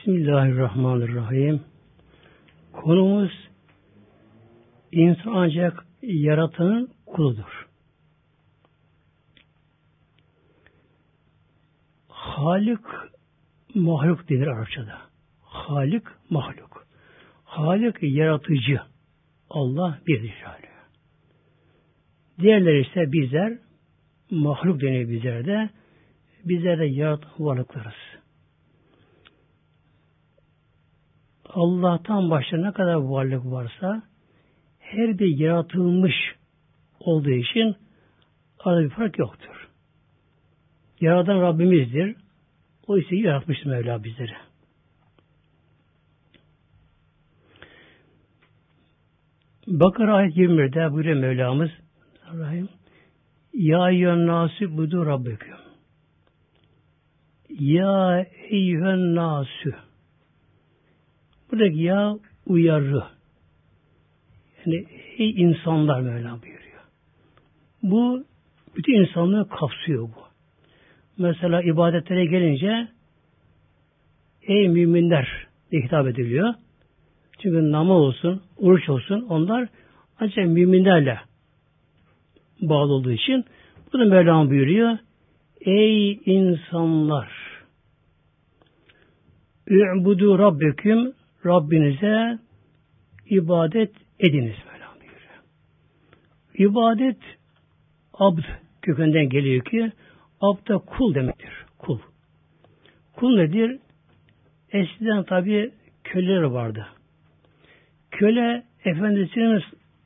Bismillahirrahmanirrahim. Konumuz insan ancak yaratanın kuludur. Halik mahluk denir Arapçada. Halik mahluk. Halik yaratıcı. Allah bir şöyle. Diğerleri ise bizler mahluk deniyor bizlere de. Bizler de yaratan varlıklarız. Allah'tan başka ne kadar varlık varsa her bir yaratılmış olduğu için arada bir fark yoktur. Yaradan Rabbimizdir. O ise yaratmıştır Mevla bizleri. Bakara ayet 21'de buyuruyor Mevlamız Rahim Ya eyyühen nâsü budu rabbeküm Ya eyyühen nâsü Buradaki ya uyarı. Yani ey insanlar Mevla buyuruyor. Bu bütün insanlığı kapsıyor bu. Mesela ibadetlere gelince ey müminler diye hitap ediliyor. Çünkü namaz olsun, oruç olsun onlar ancak müminlerle bağlı olduğu için bunu Mevlam buyuruyor. Ey insanlar! Ü'budu rabbeküm Rabbinize ibadet ediniz Mevlam buyuruyor. İbadet abd kökünden geliyor ki abd da kul demektir. Kul. Kul nedir? Eskiden tabi köleler vardı. Köle efendisinin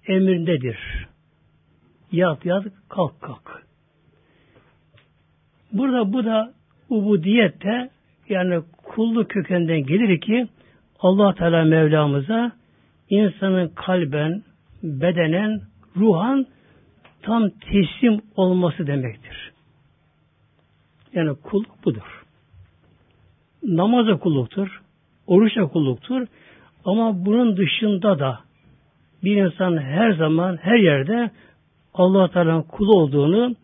emrindedir. Yat yat kalk kalk. Burada bu da ubudiyette yani kulluk kökenden gelir ki allah Teala Mevlamıza insanın kalben, bedenen, ruhan tam teslim olması demektir. Yani kul budur. Namaz da kulluktur, oruç kulluktur ama bunun dışında da bir insan her zaman, her yerde allah Teala'nın kulu olduğunu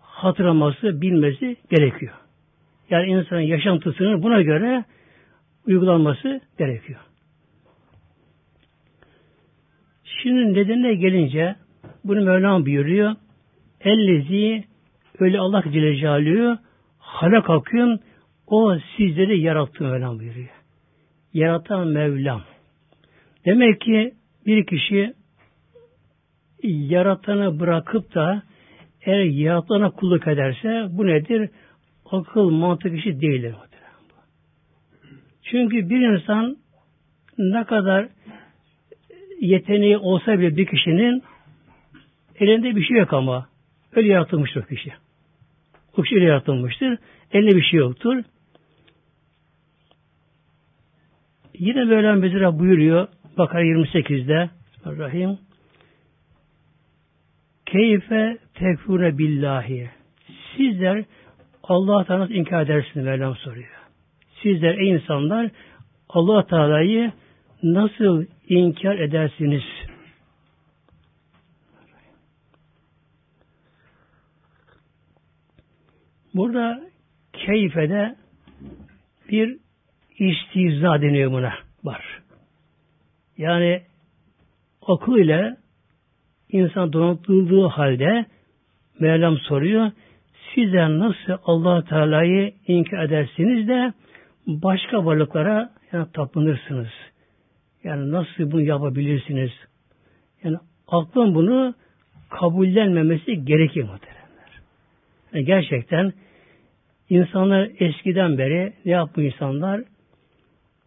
hatırlaması, bilmesi gerekiyor. Yani insanın yaşantısını buna göre uygulanması gerekiyor. Şimdi nedenine gelince bunu Mevlam buyuruyor. Ellezi öyle Allah Celle Celaluhu halak akın o sizleri yarattı Mevlam buyuruyor. Yaratan Mevlam. Demek ki bir kişi yaratanı bırakıp da eğer yaratana kulluk ederse bu nedir? Akıl, mantık işi değildir. Çünkü bir insan ne kadar yeteneği olsa bile bir kişinin elinde bir şey yok ama öyle yaratılmıştır o kişi. O kişi öyle yaratılmıştır. Elinde bir şey yoktur. Yine Mevlam Bezira buyuruyor Bakara 28'de Rahim Keyfe tekfure billahi Sizler Allah'tan nasıl inkar edersiniz Mevlam soruyor sizler ey insanlar allah Teala'yı nasıl inkar edersiniz? Burada keyfede bir istihza deniyor buna var. Yani akıl ile insan donatıldığı halde Mevlam soruyor sizler nasıl allah Teala'yı inkar edersiniz de başka varlıklara yani tapınırsınız. Yani nasıl bunu yapabilirsiniz? Yani aklın bunu kabullenmemesi gerekir muhteremler. Yani gerçekten insanlar eskiden beri ne yapmış insanlar?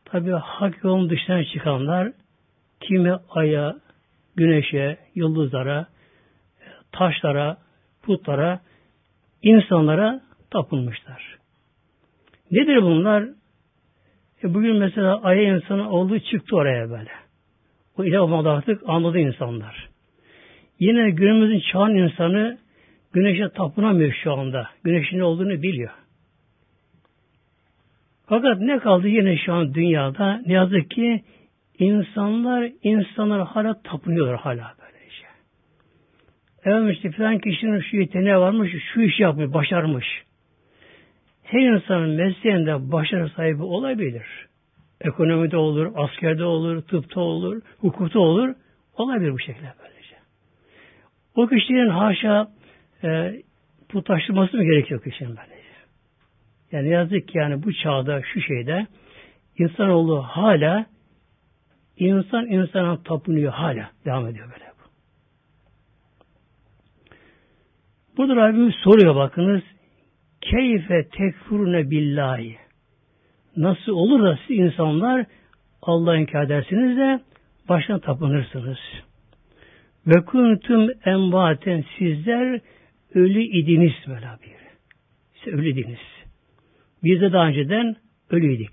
Tabi hak yolun dışına çıkanlar kimi aya, güneşe, yıldızlara, taşlara, putlara, insanlara tapınmışlar. Nedir bunlar? E bugün mesela aya insanı olduğu çıktı oraya böyle. O ilah olmadı artık anladı insanlar. Yine günümüzün çağın insanı güneşe tapınamıyor şu anda. Güneşin ne olduğunu biliyor. Fakat ne kaldı yine şu an dünyada? Ne yazık ki insanlar insanlar hala tapınıyorlar hala böylece. Evet işte filan kişinin şu yeteneği varmış, şu işi yapmış, başarmış her insanın mesleğinde başarı sahibi olabilir. Ekonomide olur, askerde olur, tıpta olur, hukukta olur. Olabilir bu şekilde böylece. O kişinin haşa e, putlaştırması mı gerekiyor kişinin böylece? Yani yazık ki yani bu çağda, şu şeyde insanoğlu hala insan insana tapınıyor hala. Devam ediyor böyle. Burada Rabbimiz soruyor bakınız. Keyfe tekfurune billahi. Nasıl olur da siz insanlar Allah'ı inkar edersiniz de başına tapınırsınız. Ve kuntum enbaten sizler ölü idiniz böyle bir. İşte ölü idiniz. Biz de daha önceden ölüydük.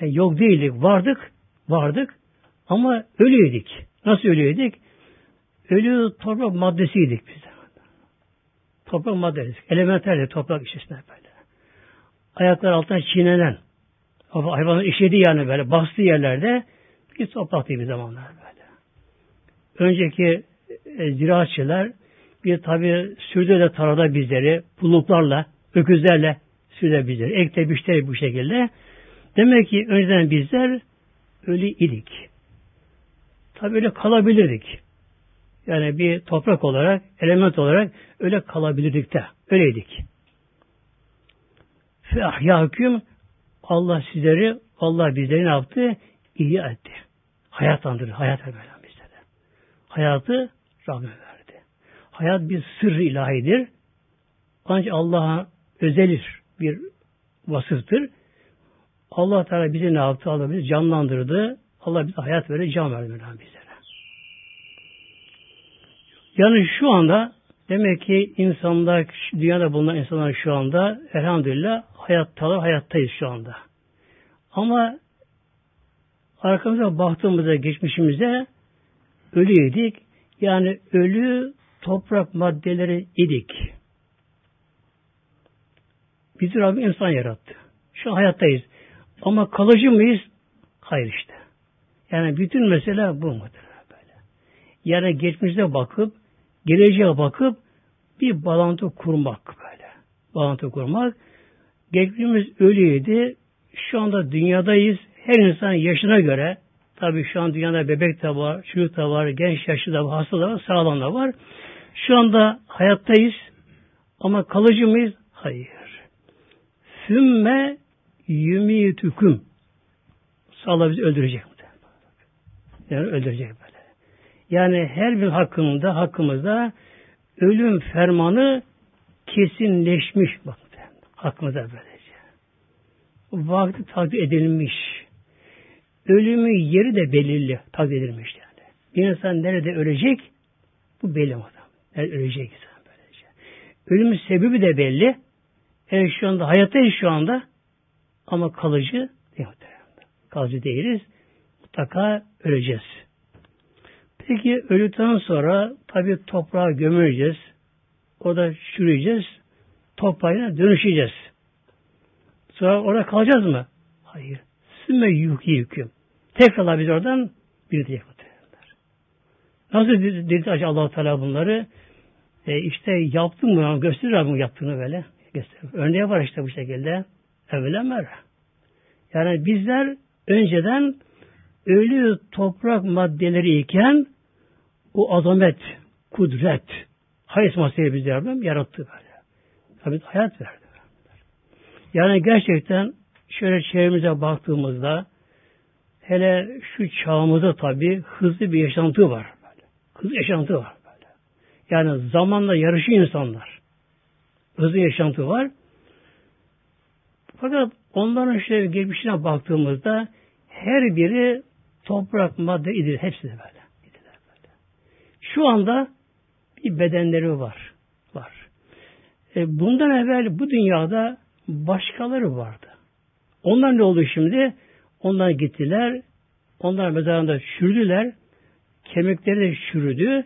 Yani yok değildik, vardık, vardık ama ölüydük. Nasıl ölüydük? Ölü toprak maddesiydik biz de. Toprak maddesi. Elementerdi toprak içerisinde böyle. Ayaklar altına çiğnenen. Hayvanın işlediği yani böyle bastığı yerlerde bir topraktı bir zamanlar böyle. Önceki e, ziraatçılar bir tabi sürdü de tarada bizleri bulutlarla, öküzlerle sürdü bizleri. Ekte biçte bu şekilde. Demek ki önceden bizler ölü idik. Tabi öyle kalabilirdik. Yani bir toprak olarak, element olarak öyle kalabilirdik de. Öyleydik. Fe ahyâküm Allah sizleri, Allah bizleri ne yaptı? İyi etti. Hayatlandırdı. Hayat verdi bizlere. Hayatı Rabbim verdi. Hayat bir sır ilahidir. Ancak Allah'a özelir bir vasıftır. Allah Teala bizi ne yaptı? Allah bizi canlandırdı. Allah bize hayat verdi, can verdi bizlere. Yani şu anda demek ki insanlar, dünyada bulunan insanlar şu anda elhamdülillah hayattalar, hayattayız şu anda. Ama arkamıza baktığımızda geçmişimize ölüydik. Yani ölü toprak maddeleri idik. Bizi Rabbim insan yarattı. Şu hayattayız. Ama kalıcı mıyız? Hayır işte. Yani bütün mesele bu mudur? Böyle. Yani geçmişte bakıp, geleceğe bakıp bir bağlantı kurmak böyle. Bağlantı kurmak. Geçmişimiz ölüydü. Şu anda dünyadayız. Her insan yaşına göre tabi şu an dünyada bebek de var, çocuk da var, genç yaşlı da var, hasta da var, sağlam da var. Şu anda hayattayız ama kalıcı mıyız? Hayır. Sümme yumitüküm. Allah bizi öldürecek. Yani öldürecek böyle. Yani her bir hakkında, hakkımızda ölüm fermanı kesinleşmiş bak hakkımızda böylece. Vakti takdir edilmiş. Ölümün yeri de belirli takdir edilmiş yani. Bir insan nerede ölecek? Bu belli adam. Nerede ölecek insan böylece. Ölümün sebebi de belli. Yani şu anda hayattayız şu anda ama kalıcı değil. Kalıcı değiliz. Mutlaka öleceğiz. Peki öldükten sonra tabi toprağa gömüleceğiz. Orada çürüyeceğiz. Toprağına dönüşeceğiz. Sonra orada kalacağız mı? Hayır. Sümme yuki yüküm. Tekrar biz oradan diriltecek muhtemelenler. Nasıl diriltecek allah Teala bunları? E işte yaptım mı? Gösterir mi yaptığını böyle. Gösterir. Örneği var işte bu şekilde. Evlemer. Yani bizler önceden ölü toprak maddeleri iken o azamet, kudret, hayat masayı bize yardım yarattı böyle. Tabi hayat verdi. Yani gerçekten şöyle çevremize baktığımızda hele şu çağımızda tabi hızlı bir yaşantı var. Böyle. Hızlı yaşantı var. Böyle. Yani zamanla yarışı insanlar. Hızlı yaşantı var. Fakat onların şöyle geçmişine baktığımızda her biri toprak, madde idir. Hepsi de böyle. Şu anda bir bedenleri var. var. E, bundan evvel bu dünyada başkaları vardı. Onlar ne oldu şimdi? Onlar gittiler. Onlar mezarında çürüdüler. Kemikleri de çürüdü.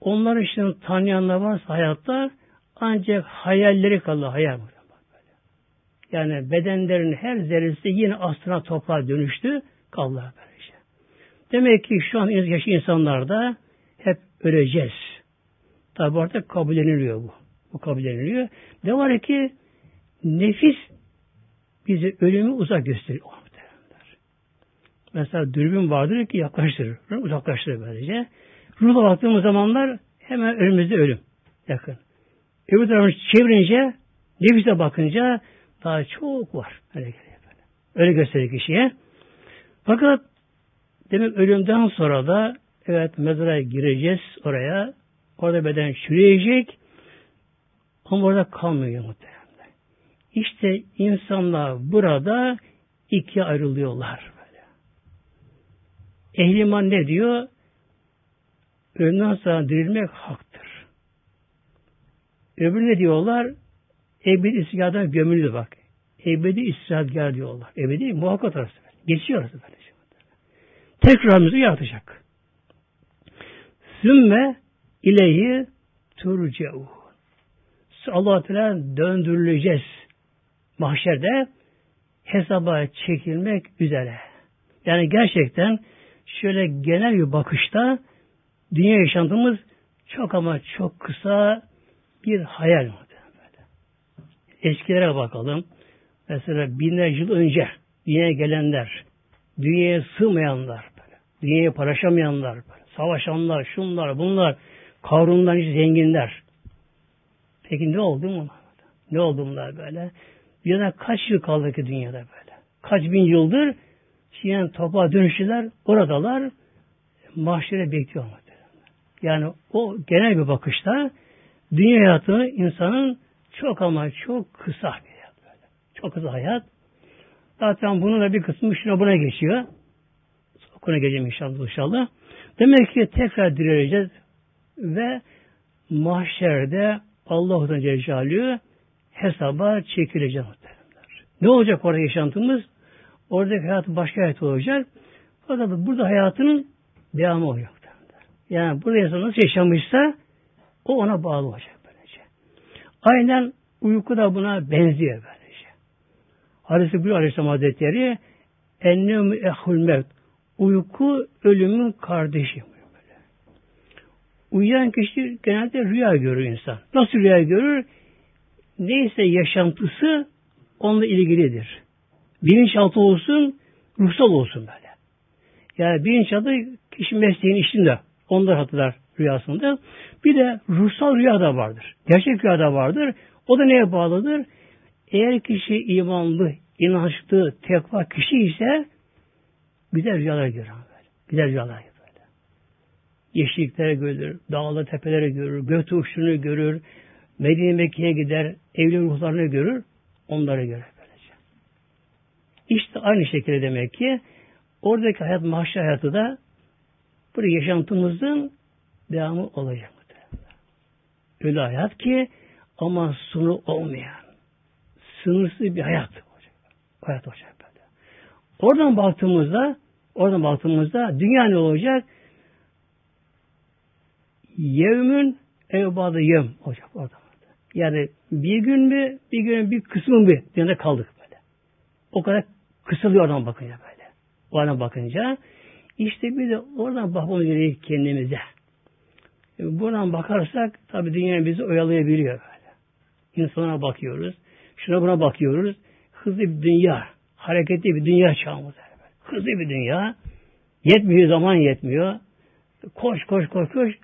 Onların işte tanıyanlar varsa hayatta ancak hayalleri kaldı. Hayal yani bedenlerin her zerresi yine aslına toprağa dönüştü. Kaldılar böylece. Demek ki şu an yaşı insanlarda hep öleceğiz. Tabi artık kabulleniliyor bu. Bu kabulleniliyor. Ne var ki nefis bizi ölümü uzak gösteriyor. Mesela dürbün vardır ki yaklaştırır, uzaklaştırır böylece. Ruhla baktığımız zamanlar hemen önümüzde ölüm yakın. Öbür tarafını çevirince nefise bakınca daha çok var. Öyle geliyor böyle. Öyle gösteriyor kişiye. Fakat demek ölümden sonra da evet mezara gireceğiz oraya. Orada beden çürüyecek. Ama orada kalmıyor muhtemelen. İşte insanlar burada ikiye ayrılıyorlar böyle. Ehliman ne diyor? Ölümden sonra dirilmek haktır. Öbürü ne diyorlar? Ebedi istirahattan gömülü bak. Ebedi istirahatgah diyorlar. Ebedi muhakkak arası. Geçiyor arası böyle. Tekrarımızı yaratacak. Sümme ileyi turce'u. Allah Teala döndürüleceğiz. Mahşerde hesaba çekilmek üzere. Yani gerçekten şöyle genel bir bakışta dünya yaşantımız çok ama çok kısa bir hayal. Eskilere bakalım. Mesela binlerce yıl önce dünyaya gelenler, dünyaya sığmayanlar, dünyaya paylaşamayanlar, böyle, savaşanlar, şunlar, bunlar, kavrundan hiç zenginler. Peki ne oldu mu? Ne oldu bunlar böyle? Dünyada kaç yıl kaldı ki dünyada böyle? Kaç bin yıldır şimdi toprağa dönüştüler, oradalar mahşere bekliyor Yani o genel bir bakışta dünya hayatı insanın çok ama çok kısa bir hayat böyle. Çok kısa hayat. Zaten bunun da bir kısmı şuna buna geçiyor. Okuna geleceğim inşallah inşallah. Demek ki tekrar dirileceğiz ve mahşerde Allah'tan Celle hesaba çekileceğiz. Ne olacak orada yaşantımız? Oradaki hayat başka hayat olacak. Fakat burada hayatının devamı olacak. Yani burada insan nasıl yaşamışsa o ona bağlı olacak böylece. Aynen uyku da buna benziyor böylece. Hadis-i Bülü Aleyhisselam Hazretleri ennüm ehul mevt uyku ölümün kardeşi. Böyle. Uyuyan kişi genelde rüya görür insan. Nasıl rüya görür? Neyse yaşantısı onunla ilgilidir. Bilinçaltı olsun, ruhsal olsun böyle. Yani bilinçaltı kişi mesleğin işinde. Onlar hatırlar rüyasında. Bir de ruhsal rüya da vardır. Gerçek rüya da vardır. O da neye bağlıdır? Eğer kişi imanlı, inançlı, tekva kişi ise güzel rüyalar görür. Böyle. Güzel rüyalar görür. Böyle. Yeşillikleri görür, dağlı tepeleri görür, gök uçtuğunu görür, Medine Mekke'ye gider, evli ruhlarını görür, onları görür böylece. İşte aynı şekilde demek ki oradaki hayat, mahşer hayatı da bu yaşantımızın devamı olacak. Öyle hayat ki ama sonu olmayan, sınırsız bir hayat olacak. Hayat olacak böyle. Oradan baktığımızda, oradan baktığımızda dünya ne olacak? Yevmün evbadı yem olacak orada. Yani bir gün mü, bir gün bir kısmı mı dünyada kaldık böyle. O kadar kısılıyor oradan bakınca böyle. Oradan bakınca işte bir de oradan bakmamız gerekiyor kendimize. Buradan bakarsak tabi dünya bizi oyalayabiliyor böyle. İnsana bakıyoruz. Şuna buna bakıyoruz. Hızlı bir dünya. Hareketli bir dünya çağımız. Hızlı bir dünya. Yetmiyor zaman yetmiyor. Koş koş koş koş.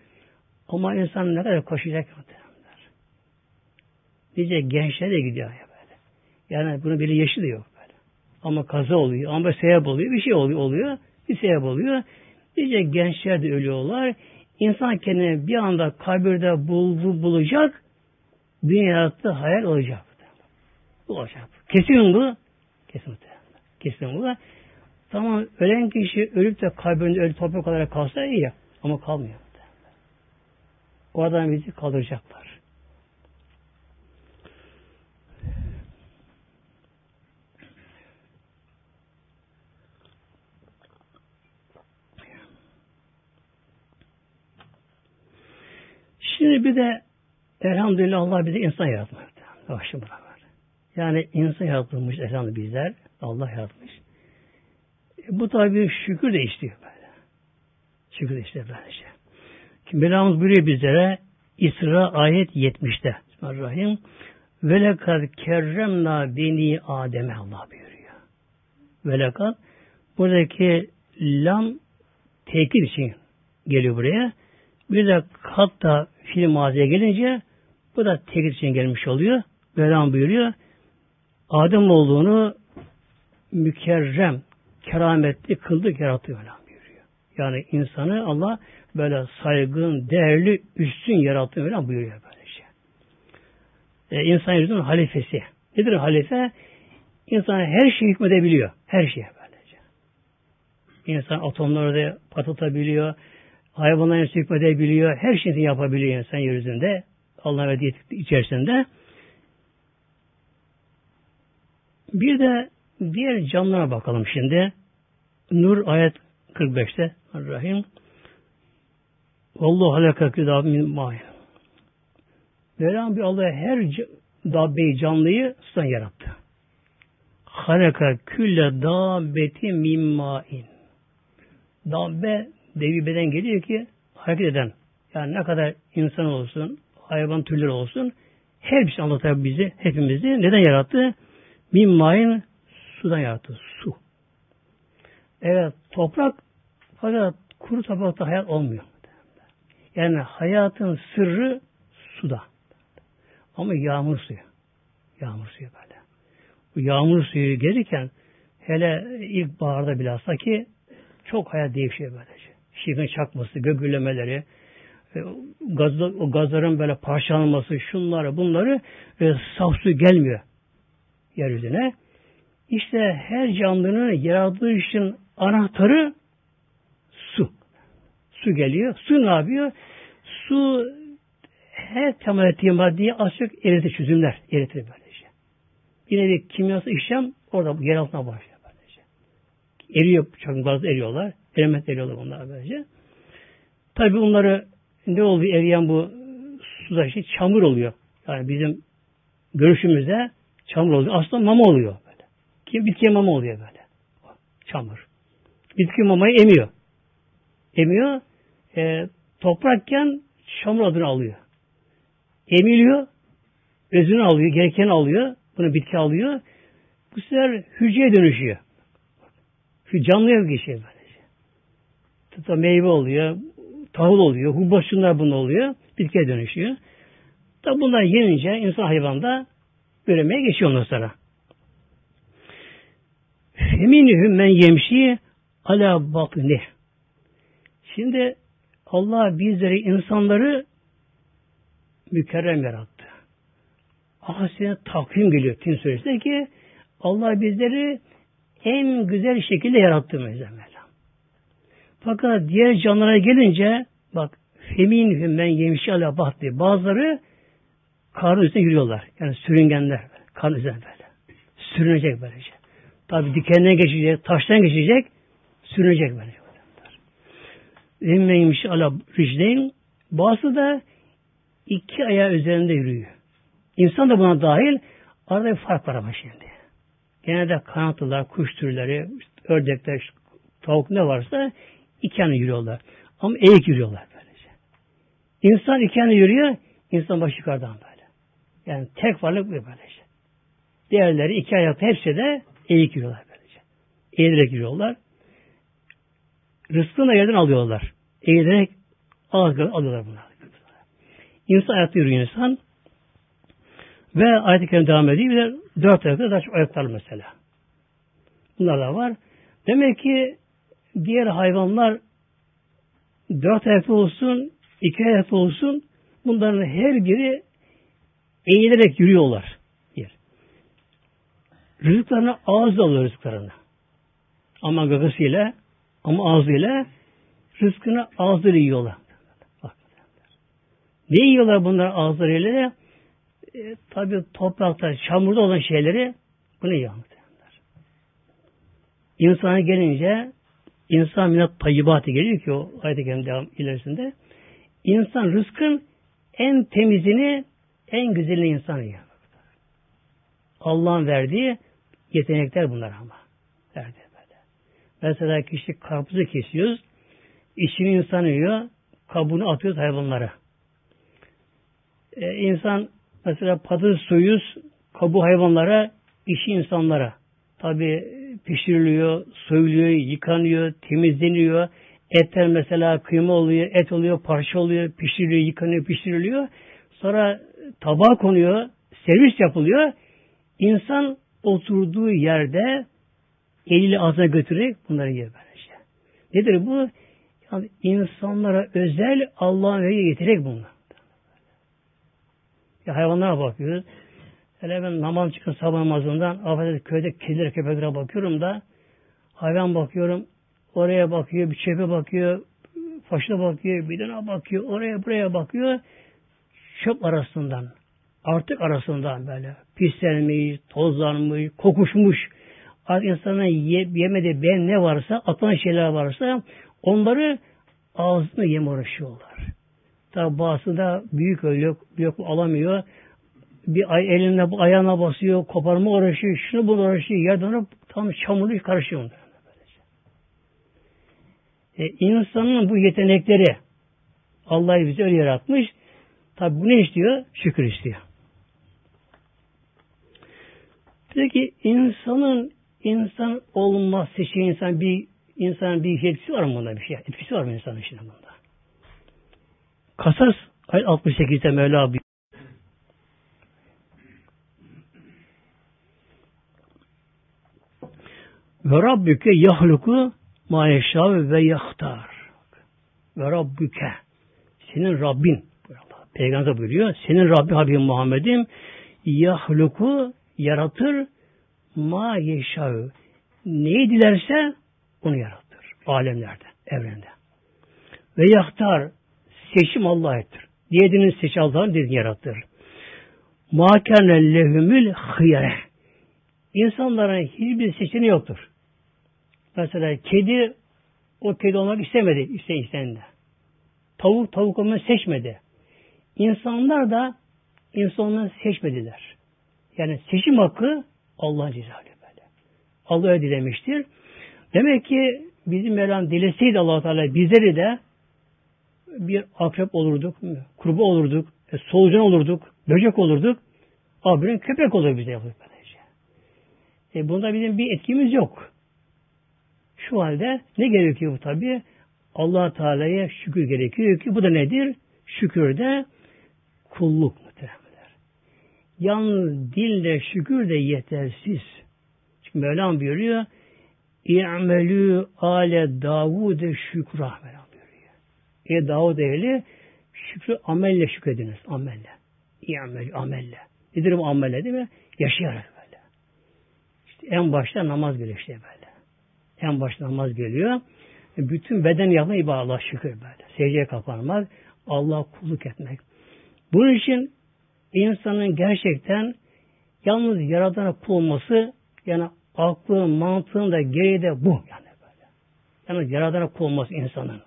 Ama insan ne kadar koşacak muhtemelenler. Nice gençler de gidiyor ya böyle. Yani bunu bile yaşı da yok böyle. Ama kaza oluyor, ama sebep oluyor, bir şey oluyor, oluyor bir sebep oluyor. Nice gençler de ölüyorlar. İnsan kendini bir anda kabirde buldu, bulacak, dünyada hayal olacak. Olacak. Kesin bu. Kesin bu. Kesin bu. Tamam ölen kişi ölüp de kabirinde ölü toprak olarak kalsa iyi ya. Ama kalmıyor. Oradan bizi kaldıracaklar. Şimdi bir de elhamdülillah Allah bizi insan yaratmış. Yani insan yaratılmış elhamdülillah bizler. Allah yaratmış. Bu tabi şükür de istiyor böyle. Şükür de istiyor böylece. Şimdi Mevlamız buyuruyor bizlere İsra ayet 70'te. Bismillahirrahmanirrahim. Ve lekad kerremna beni Adem'e Allah buyuruyor. Ve lekad buradaki lam tekit için geliyor buraya. Bir de hatta fiil maziye gelince bu da tekit için gelmiş oluyor. Mevlam buyuruyor. Adem olduğunu mükerrem, kerametli kıldık yarattı Mevlam buyuruyor. Yani insanı Allah böyle saygın, değerli, üstün yarattı Mevlam buyuruyor böylece. Ee, insan yüzünün halifesi. Nedir halife? İnsan her şeyi hükmedebiliyor. Her şeye böylece. İnsan atomları da patlatabiliyor. Hayvanların hükmedebiliyor. Her şeyi yapabiliyor insan yeryüzünde. Allah verdiği içerisinde. Bir de diğer canlılara bakalım şimdi. Nur ayet 45'te Rahim. Vallahu halakakü da min ma'in. Mevlam bir Allah her dabbeyi canlıyı sudan yarattı. Halaka külle dabbeti min ma'in. Dabbe devi beden geliyor ki hareket eden. Yani ne kadar insan olsun, hayvan türleri olsun her bir şey anlatıyor bizi, hepimizi. Neden yarattı? Min ma'in sudan yarattı. Su. Evet toprak fakat kuru toprakta hayat olmuyor. Yani hayatın sırrı suda. Ama yağmur suyu. Yağmur suyu böyle. Bu yağmur suyu gelirken hele ilk baharda bilhassa ki çok hayat değişiyor böylece. Şirin çakması, gögürlemeleri, e, gaz, o gazların böyle parçalanması, şunları, bunları e, saf su gelmiyor yeryüzüne. İşte her canlının yarattığı için anahtarı su. Su geliyor. Su ne yapıyor? Su her temel ettiği maddeyi açık eritir, çözümler. Eritir böylece. Yine bir kimyasal işlem orada yer altına başlıyor böylece. Eriyor, çok bazı eriyorlar. Element eriyorlar bunlar böylece. Tabi bunları ne oluyor eriyen bu suda işte çamur oluyor. Yani bizim görüşümüzde çamur oluyor. Aslında mama oluyor Kim bitkiye mama oluyor böyle. Çamur. Bitki mamayı emiyor. Emiyor. E, toprakken çamur adını alıyor. Emiliyor. Özünü alıyor. Gerekeni alıyor. Bunu bitki alıyor. Bu sefer hücreye dönüşüyor. Canlıya geçiyor böylece. Tıpta meyve oluyor. Tahıl oluyor. Hubba şunlar bunlar oluyor. Bitkiye dönüşüyor. Tabi bunlar yenince insan hayvanda üremeye geçiyor ondan sonra. Feminihüm men yemşi ala batni. Şimdi Allah bizleri insanları mükerrem yarattı. Ahsine takvim geliyor Tin suresinde ki Allah bizleri en güzel şekilde yarattı Mevlam. Fakat diğer canlılara gelince bak femin men yemişi ala bahti. Bazıları karnın üstüne yürüyorlar. Yani sürüngenler. Karnın üzerine böyle. Sürünecek böylece. Tabi dikenine geçecek, taştan geçecek, sürünecek böylece. Emmeymiş ala ricleyn. Bazı da iki ayağı üzerinde yürüyor. İnsan da buna dahil. Arada bir fark var ama şimdi. Genelde kanatlılar, kuş türleri, ördekler, tavuk ne varsa iki yana yürüyorlar. Ama eğik yürüyorlar böylece. İnsan iki yana yürüyor, insan başı yukarıdan böyle. Yani tek varlık bu böylece. Diğerleri iki ayakta hepsi de eğik yürüyorlar böylece. Eğilerek yürüyorlar. Rızkını yerden alıyorlar. Eğilerek alıyorlar bunlar. İnsan ayakta yürüyor insan. Ve ayet-i devam ediyor. Bir de dört ayakta daha çok ayaklar mesela. Bunlar da var. Demek ki diğer hayvanlar dört ayakta olsun, iki ayakta olsun bunların her biri eğilerek yürüyorlar. Rızıklarını ağızla alıyor rızıklarını. Ama gagasıyla ama ağzıyla rızkını ağızları yiyorlar. Bak. Ne yiyorlar bunlar ağızlarıyla? E, Tabi toprakta, çamurda olan şeyleri bunu yiyorlar. İnsana gelince insan minat tayyibatı geliyor ki o ayet-i devam ilerisinde. İnsan rızkın en temizini, en güzelini insan yiyor. Allah'ın verdiği yetenekler bunlar ama. Verdi. Mesela kişi karpuzu kesiyoruz. İçini insan yiyor. Kabuğunu atıyoruz hayvanlara. Ee, insan mesela patates soyuyoruz. Kabuğu hayvanlara, işi insanlara. Tabi pişiriliyor, soyuluyor, yıkanıyor, temizleniyor. Etler mesela kıyma oluyor, et oluyor, parça oluyor, pişiriliyor, yıkanıyor, pişiriliyor. Sonra tabağa konuyor, servis yapılıyor. İnsan oturduğu yerde eliyle ağzına götürerek bunları yiyor böylece. Nedir bu? Yani insanlara özel Allah'ın verdiği yetenek bunlar. Ya hayvanlara bakıyoruz. Hele ben namaz çıkın sabah namazından affedersin köyde kediler köpeklere bakıyorum da hayvan bakıyorum oraya bakıyor bir çöpe bakıyor faşla bakıyor bir dana bakıyor oraya buraya bakıyor çöp arasından artık arasından böyle pislenmiş, tozlanmış, kokuşmuş artık insanın ye, yemedi ben ne varsa atılan şeyler varsa onları ağzına yem uğraşıyorlar. Tabi bazısında büyük öyle yok alamıyor bir ay eline ayağına basıyor, koparma uğraşıyor, şunu bunu uğraşıyor, yerden tam çamurlu karışıyor. E, insanın bu yetenekleri Allah bizi öyle yaratmış. Tabi bu ne istiyor? Şükür istiyor. Peki insanın insan olması için insan bir insan bir etkisi var mı bunda bir şey? Etkisi var mı insanın şimdi bunda? Kasas ayet 68'de Mevla Ve Rabbüke yahluku ma yeşâ ve yahtar. Ve Rabbüke. Senin Rabbin. Peygamber buyuruyor. Senin Rabbi Habibim Muhammed'im yahluku yaratır ma yeşâ. Neyi dilerse onu yaratır. Alemlerde, evrende. Ve yahtar seçim Allah ettir. Diyedinin seç Allah'ın dediğini yarattır. Ma kâne lehumül hıyare. İnsanların hiçbir seçeneği yoktur. Mesela kedi o kedi olmak istemedi iste istendi. Tavuk tavuk olmayı seçmedi. İnsanlar da insanları seçmediler. Yani seçim hakkı Allah'ın cezali böyle. Allah öyle dilemiştir. Demek ki bizim Mevlam dileseydi allah Teala bizleri de bir akrep olurduk, kurba olurduk, e, solucan olurduk, böcek olurduk. Abinin köpek olur bize yapılır böylece. E bunda bizim bir etkimiz yok. Şu halde ne gerekiyor bu tabi? allah Teala'ya şükür gerekiyor ki bu da nedir? Şükür de kulluk. Yalnız dille şükür de yetersiz. Çünkü Mevlam buyuruyor İ'melü ale Davud'e şükra Mevlam buyuruyor. E Davud ehli şükrü amelle şükrediniz. Amelle. İ'melü amelle. Nedir bu amelle değil mi? Yaşayarak böyle. İşte en başta namaz geliyor işte böyle. En başta namaz geliyor. E, bütün beden yapma ibadet şükür böyle. Secdeye kapanmak, Allah kulluk etmek. Bunun için insanın gerçekten yalnız yaradana kul olması yani aklı, mantığın da gereği de bu yani böyle. Yani yaradana kul olması insanın.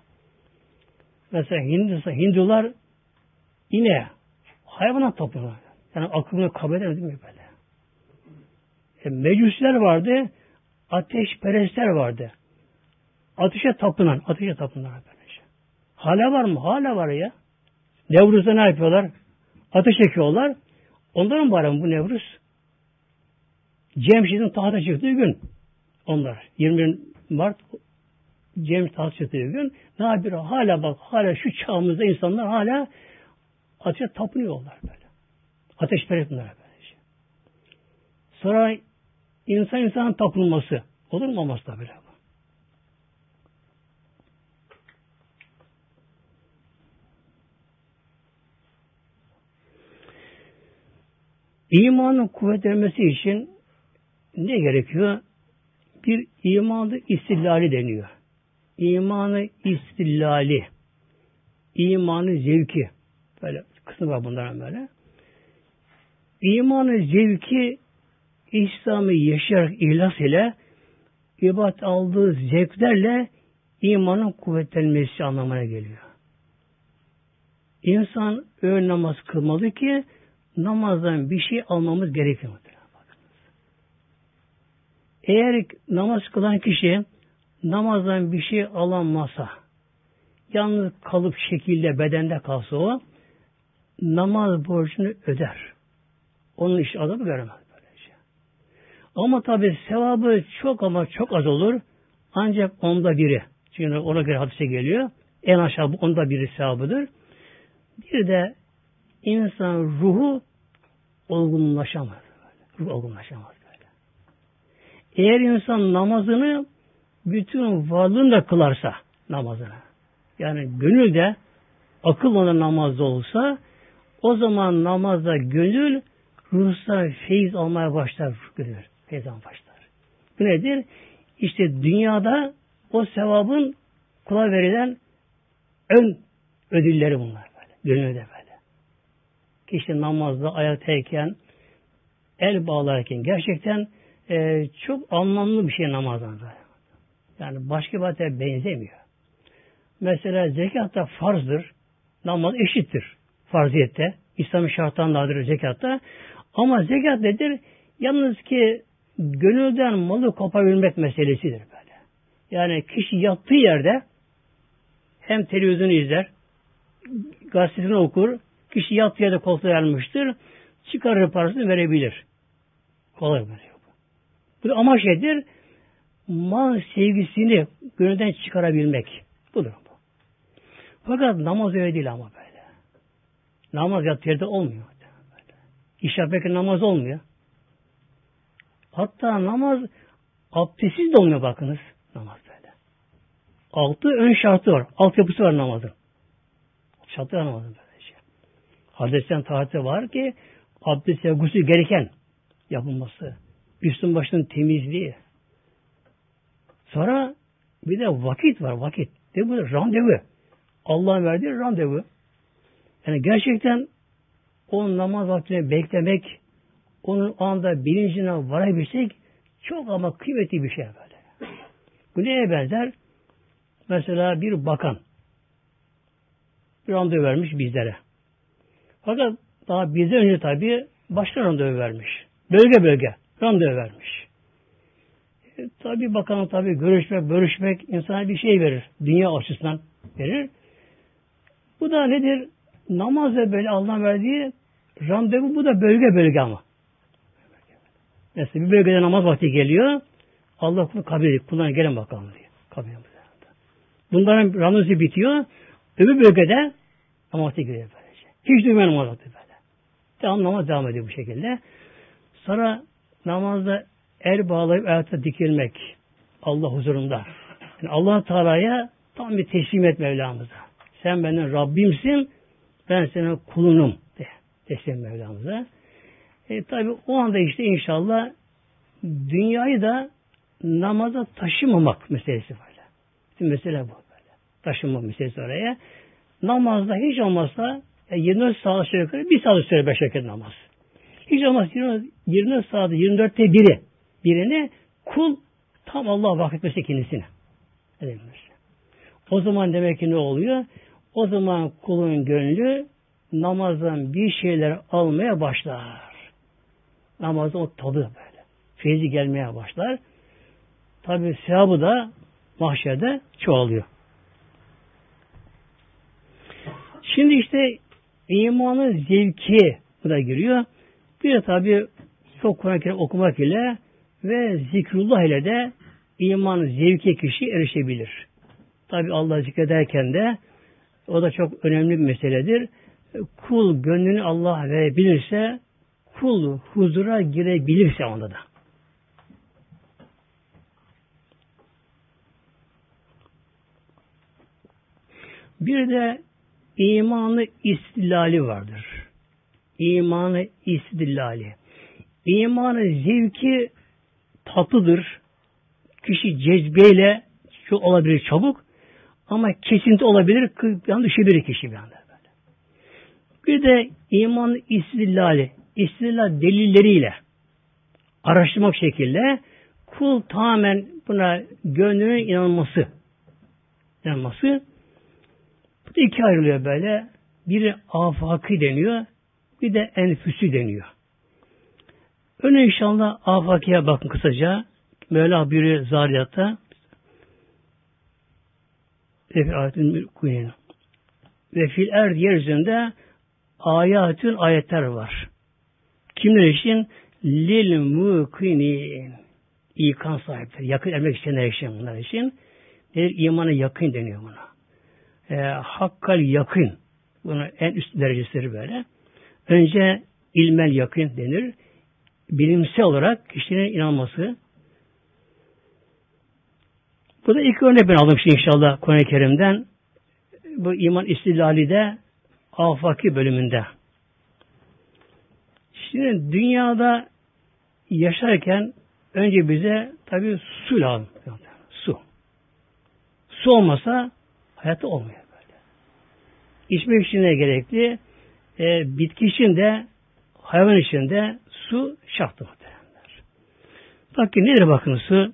Mesela Hindular, Hindular yine hayvana tapıyorlar. Yani aklını kabul değil mi böyle? E, mecüsler vardı ateşperestler vardı. Ateşe tapınan, ateşe tapınan böylece. Hala var mı? Hala var ya. Nevruz'da ne yapıyorlar? Ateş yakıyorlar. Onların var mı bu Nevruz? Cemşit'in tahta çıktığı gün onlar. 21 Mart Cemşit tahta çıktığı gün ne yapıyor? Hala bak hala şu çağımızda insanlar hala ateşe tapınıyorlar böyle. Ateşperest bunlar böylece. Sonra insan insanın tapılması. Olur mu olmaz tabi. İmanın kuvvetlenmesi için ne gerekiyor? Bir imanı istillali deniyor. İmanı istillali. İmanı zevki. Böyle kısmı var bunların böyle. İmanı zevki İslam'ı yaşayarak ihlas ile ibadet aldığı zevklerle imanın kuvvetlenmesi anlamına geliyor. İnsan öğün namaz kılmalı ki namazdan bir şey almamız gerekiyor. Eğer namaz kılan kişi namazdan bir şey alamasa, yalnız kalıp şekilde bedende kalsa o, namaz borcunu öder. Onun iş adamı göremez. Ama tabi sevabı çok ama çok az olur. Ancak onda biri. Çünkü ona göre hadise geliyor. En aşağı bu onda biri sevabıdır. Bir de insan ruhu olgunlaşamaz. Ruh olgunlaşamaz böyle. Eğer insan namazını bütün varlığında kılarsa namazını. Yani gönülde akıl ona namazda olsa o zaman namazda gönül ruhsal feyiz almaya başlar. Gönül feyiz almaya başlar. Bu nedir? İşte dünyada o sevabın kula verilen ön ödülleri bunlar böyle. Gönülde Kişi namazda ayaktayken el bağlarken gerçekten e, çok anlamlı bir şey namazdan böyle. Yani başka bir ibadete benzemiyor. Mesela zekat da farzdır. Namaz eşittir. Farziyette. İslam'ın şartlarındadır zekatta. Ama zekat nedir? Yalnız ki gönülden malı kopabilmek meselesidir böyle. Yani kişi yattığı yerde hem televizyonu izler, gazetesini okur, kişi yattığı yerde koltuğa yanmıştır, çıkarır parasını verebilir. Kolay böyle. Bu amaç nedir? Mal sevgisini gönülden çıkarabilmek. Budur bu. Fakat namaz öyle değil ama böyle. Namaz yattığı yerde olmuyor. İş yaparken namaz olmuyor. Hatta namaz abdestsiz de olmuyor bakınız. Namaz böyle. Altı ön şartı var. Altyapısı var namazın. Şartı var namazın Hadesten taati var ki abdest ve gusül gereken yapılması. Üstün başının temizliği. Sonra bir de vakit var vakit. De bu randevu. Allah'ın verdiği randevu. Yani gerçekten o namaz vaktini beklemek, onun anda bilincine varabilsek çok ama kıymetli bir şey böyle. Bu neye benzer? Mesela bir bakan bir randevu vermiş bizlere. Fakat daha bizden önce tabii başka randevu vermiş. Bölge bölge randevu vermiş. E, tabii bakan tabii görüşmek, görüşmek insana bir şey verir. Dünya açısından verir. Bu da nedir? Namazda böyle Allah'ın verdiği randevu bu da bölge bölge ama. Mesela bir bölgede namaz vakti geliyor. Allah kulu kabul ediyor. Kullarına gelin bakalım diyor. Kabul ediyor. Bunların randevusu bitiyor. Öbür bölgede namaz vakti geliyor. Hiç duymayan namaz vakti böyle. Devam namaz devam ediyor bu şekilde. Sonra namazda el bağlayıp ayakta dikilmek Allah huzurunda. Yani allah Teala'ya tam bir teslim et Mevlamıza. Sen benim Rabbimsin, ben senin kulunum de. Teslim Mevlamıza. E, tabi o anda işte inşallah dünyayı da namaza taşımamak meselesi böyle. Şimdi mesele bu böyle. Taşıma meselesi oraya. Namazda hiç olmazsa e, 24 saat süre yukarı bir saat süre beş vakit namaz. Hiç olmaz 24 saat 24'te biri birini kul tam Allah vakfetmesi kendisine. Edilmiş. O zaman demek ki ne oluyor? O zaman kulun gönlü namazdan bir şeyler almaya başlar. Namazda o tadı böyle. Feyzi gelmeye başlar. Tabi sevabı da mahşerde çoğalıyor. Şimdi işte imanın zevki bu da giriyor. Bir de tabi çok Kur'an-ı okumak ile ve zikrullah ile de iman zevki kişi erişebilir. Tabi Allah zikrederken de o da çok önemli bir meseledir. Kul gönlünü Allah verebilirse kul huzura girebilirse onda da. Bir de imanı istilali vardır. İmanı istilali. İmanı zevki tatlıdır. Kişi cezbeyle şu olabilir çabuk ama kesinti olabilir, yani düşebilir kişi bir anda. Böyle. Bir de iman istillali, istillal delilleriyle araştırmak şekilde kul tamamen buna gönlünün inanması inanması bu da iki ayrılıyor böyle. Biri afaki deniyor, bir de enfüsü deniyor. Öyle inşallah afakiye bakın kısaca. Mevla buyuruyor Zariyat'ta ve fil er yeryüzünde ayetün ayetler var. Kimler için? lil mukinin ikan sahipleri. Yakın ermek isteyenler için bunlar için. Nedir? İmana yakın deniyor buna. E, hakkal yakın. Bunun en üst derecesidir böyle. Önce ilmel yakın denir. Bilimsel olarak kişinin inanması. Bu da ilk örnek ben aldım şimdi inşallah Kur'an-ı Kerim'den. Bu iman istilali de afaki bölümünde. Şimdi dünyada yaşarken önce bize tabi su lazım. Su. Su olmasa hayatta olmuyor. İçmek için de gerekli. E, bitki için de hayvan için de su şarttır muhtemelenler. Bak ki nedir bakın su?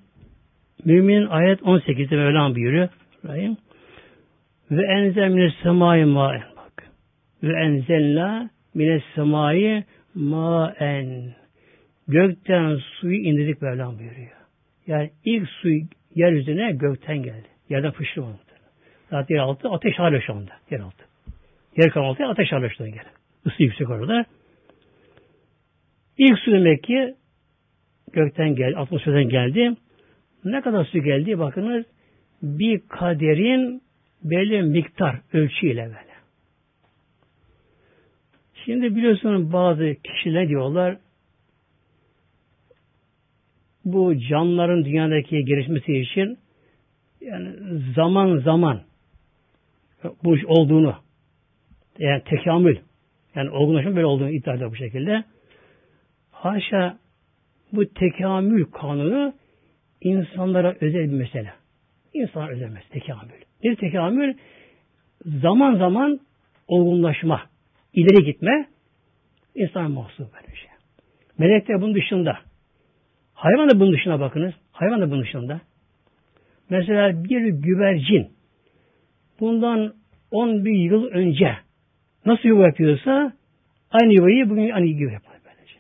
Mümin ayet 18'de Mevlam buyuruyor. Rahim. Ve enzel mines semai maen bak. Ve enzelna mines semai maen. Gökten suyu indirdik Mevlam buyuruyor. Yani ilk su yeryüzüne gökten geldi. Yerden fışkırmadı. Zaten yer altı ateş hala şu anda. Yer altı. Yer kalmadı ateş anda gelen. Isı yüksek orada. İlk su demek ki gökten geldi, atmosferden geldi. Ne kadar su geldi bakınız bir kaderin belli miktar ölçüyle böyle. Şimdi biliyorsunuz bazı kişiler diyorlar bu canlıların dünyadaki gelişmesi için yani zaman zaman bu iş olduğunu yani tekamül yani olgunlaşma böyle olduğunu iddia ediyor bu şekilde. Haşa bu tekamül kanunu insanlara özel bir mesele. İnsanlara özel mesele tekamül. Bir tekamül zaman zaman olgunlaşma, ileri gitme insan mahsus böyle şey. Melekler bunun dışında. Hayvan da bunun dışına bakınız. Hayvan da bunun dışında. Mesela bir güvercin bundan 10 bin yıl önce nasıl yuva yapıyorsa aynı yuvayı bugün aynı gibi yapar. Böylece.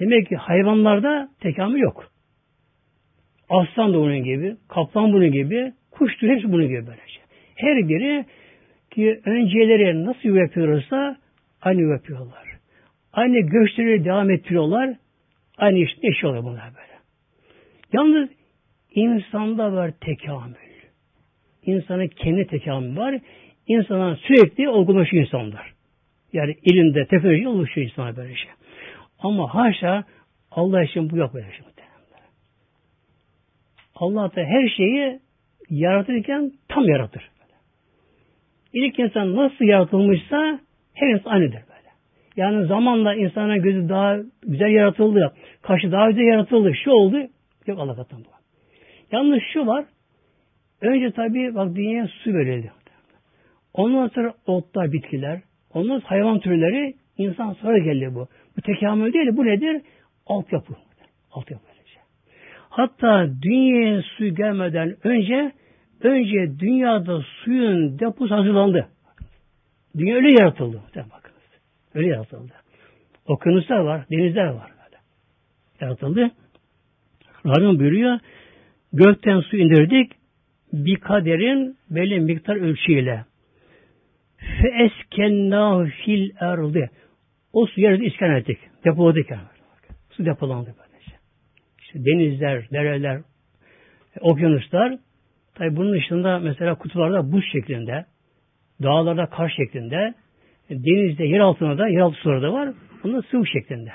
Demek ki hayvanlarda tekamül yok. Aslan da bunun gibi, kaplan bunun gibi, kuş türü hepsi bunun gibi böylece. Her biri ki önceleri nasıl yuva yapıyorsa aynı yuva yapıyorlar. Aynı göçleri devam ettiriyorlar. Aynı iş, iş oluyor bunlar böyle. Yalnız insanda var tekamül. İnsanın kendi tekamülü var. İnsanın sürekli olgunlaşıyor insanlar. Yani ilimde, teknoloji oluşuyor insana böyle şey. Ama haşa Allah için bu yok böyle şey. Allah da her şeyi yaratırken tam yaratır. İlk insan nasıl yaratılmışsa her insan aynıdır böyle. Yani zamanla insanın gözü daha güzel yaratıldı, kaşı daha güzel yaratıldı, şu oldu. Yok Allah katında bu. Yalnız şu var. Önce tabii bak dünyaya su verildi. Ondan sonra otlar, bitkiler, ondan sonra hayvan türleri insan sonra geldi bu. Bu tekamül değil, bu nedir? Altyapı. Altyapı. Hatta dünyaya su gelmeden önce önce dünyada suyun deposu hazırlandı. Dünya öyle yaratıldı. Bakınız. Öyle yaratıldı. Okyanuslar var, denizler var. Böyle. Yaratıldı. Rabbim buyuruyor, gökten su indirdik, bir kaderin belli miktar ölçüyle. Fe eskennâhu fil erdi. O su yerde iskan ettik. Depoladık yani. Su depolandı böylece. İşte denizler, dereler, okyanuslar. Tabi bunun dışında mesela kutularda buz şeklinde, dağlarda kar şeklinde, denizde, yer altında da, yer altı suları da var. Bunlar sıvı şeklinde.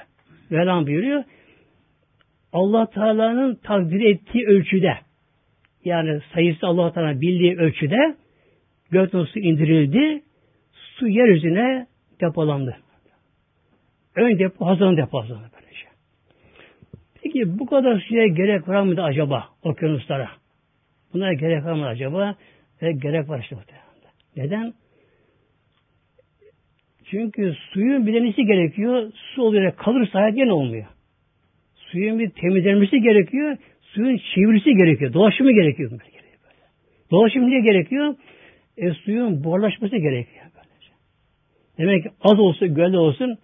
Mevlam buyuruyor. Allah Teala'nın takdir ettiği ölçüde yani sayısı Allah Teala bildiği ölçüde gökten su indirildi. Su yeryüzüne depolandı. Ön depo hazırlandı depo hazırlandı böylece. Peki bu kadar suya gerek var mıydı acaba okyanuslara? Bunlara gerek var mı acaba? Ve gerek var işte muhtemelen. Neden? Çünkü suyun bilenisi gerekiyor. Su oluyor kalırsa hayat olmuyor. Suyun bir temizlenmesi gerekiyor. Suyun çevirisi gerekiyor. Dolaşımı gerekiyor. Dolaşım niye gerekiyor? E, suyun buharlaşması gerekiyor. Demek ki az olsun, gölde olsun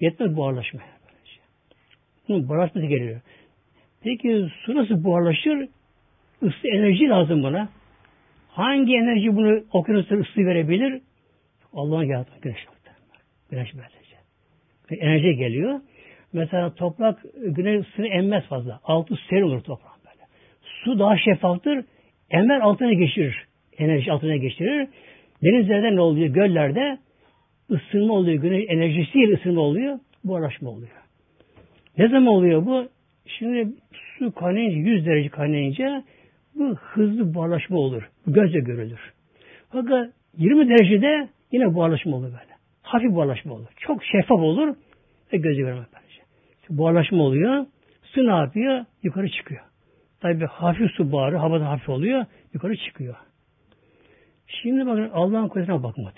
yetmez buharlaşmaya. Böylece. Bunun buharlaşması gerekiyor. Peki su nasıl buharlaşır? Isı enerji lazım buna. Hangi enerji bunu okyanusta ısı verebilir? Allah'ın yarattığı güneş. Güneş böylece. Enerji geliyor. Mesela toprak güneş ısısını emmez fazla. Altı serin olur toprağın böyle. Su daha şeffaftır. Emmer altına geçirir. Enerji altına geçirir. Denizlerde ne oluyor? Göllerde ısınma oluyor. Güneş enerjisiyle ısınma oluyor. Buharlaşma oluyor. Ne zaman oluyor bu? Şimdi su kaynayınca 100 derece kaynayınca bu hızlı buharlaşma olur. Gözle görülür. Fakat 20 derecede yine buharlaşma olur böyle. Hafif buharlaşma olur. Çok şeffaf olur ve gözle görmez bence. Buharlaşma oluyor. Su ne yapıyor? Yukarı çıkıyor. Tabi hafif su buharı havada hafif oluyor. Yukarı çıkıyor. Şimdi bakın Allah'ın kudretine bakın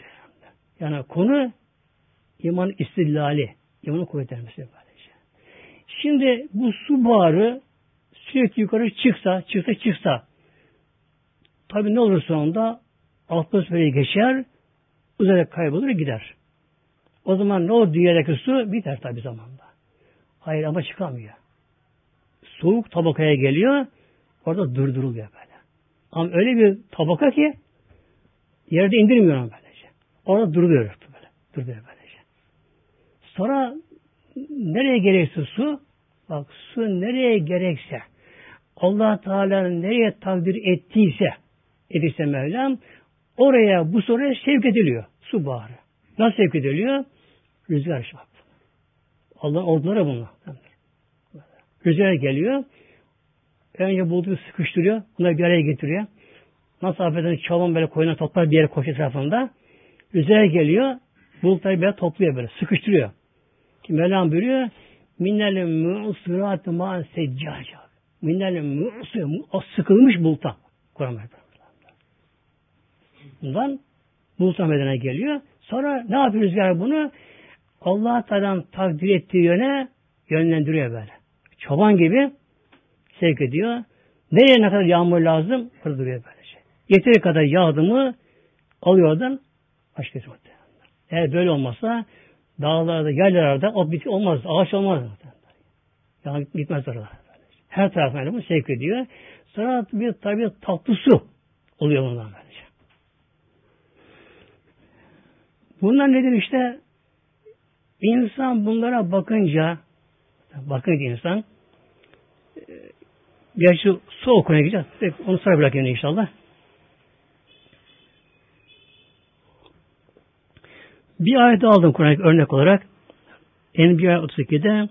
Yani konu iman istillali. İmanın kuvvetlenmesi böylece. Şimdi bu su buharı sürekli yukarı çıksa, çıksa çıksa tabi ne olur sonunda atmosferi geçer, uzaya kaybolur gider. O zaman ne olur dünyadaki su? Biter tabi zamanda. Hayır ama çıkamıyor. Soğuk tabakaya geliyor, orada durduruluyor böyle. Ama öyle bir tabaka ki yerde indirmiyor böylece. Orada duruyor böyle. Duruyor böylece. Sonra nereye gerekse su, bak su nereye gerekse, allah Teala'nın nereye takdir ettiyse, edilse Mevlam, oraya bu soruya sevk ediliyor. Su baharı. Nasıl sevk ediliyor? Rüzgar şart. Allah orduları bunlar. Rüzgar geliyor. Önce bulduğu sıkıştırıyor. Bunları bir araya getiriyor. Nasıl affedersiniz çalan böyle koyuna toplar bir yere koşu etrafında. Rüzgar geliyor. Bulutları böyle topluyor böyle. Sıkıştırıyor. Ki Mevlam buyuruyor. Minnel mu'sirat ma seccaca. Minnel mu'sirat sıkılmış buluttan. Kur'an Bundan buluttan meydana geliyor. Sonra ne yapıyor rüzgar bunu? Allah Teala'nın takdir ettiği yöne yönlendiriyor böyle. Çoban gibi sevk ediyor. Nereye ne kadar yağmur lazım? Orada böylece. Yeteri kadar yağdı mı alıyor oradan başka Eğer böyle olmazsa dağlarda, yerlerde ot bitki olmaz, ağaç olmaz. Yani gitmez oralar. Her tarafına bunu sevk ediyor. Sonra bir tabi tatlı su oluyor bundan böylece. Bunlar nedir işte? İnsan bunlara bakınca bakınca insan e, gerçi su okumaya gideceğiz. Onu sonra bırakayım inşallah. Bir ayet aldım Kur'an'ı örnek olarak. Enbiya 32'de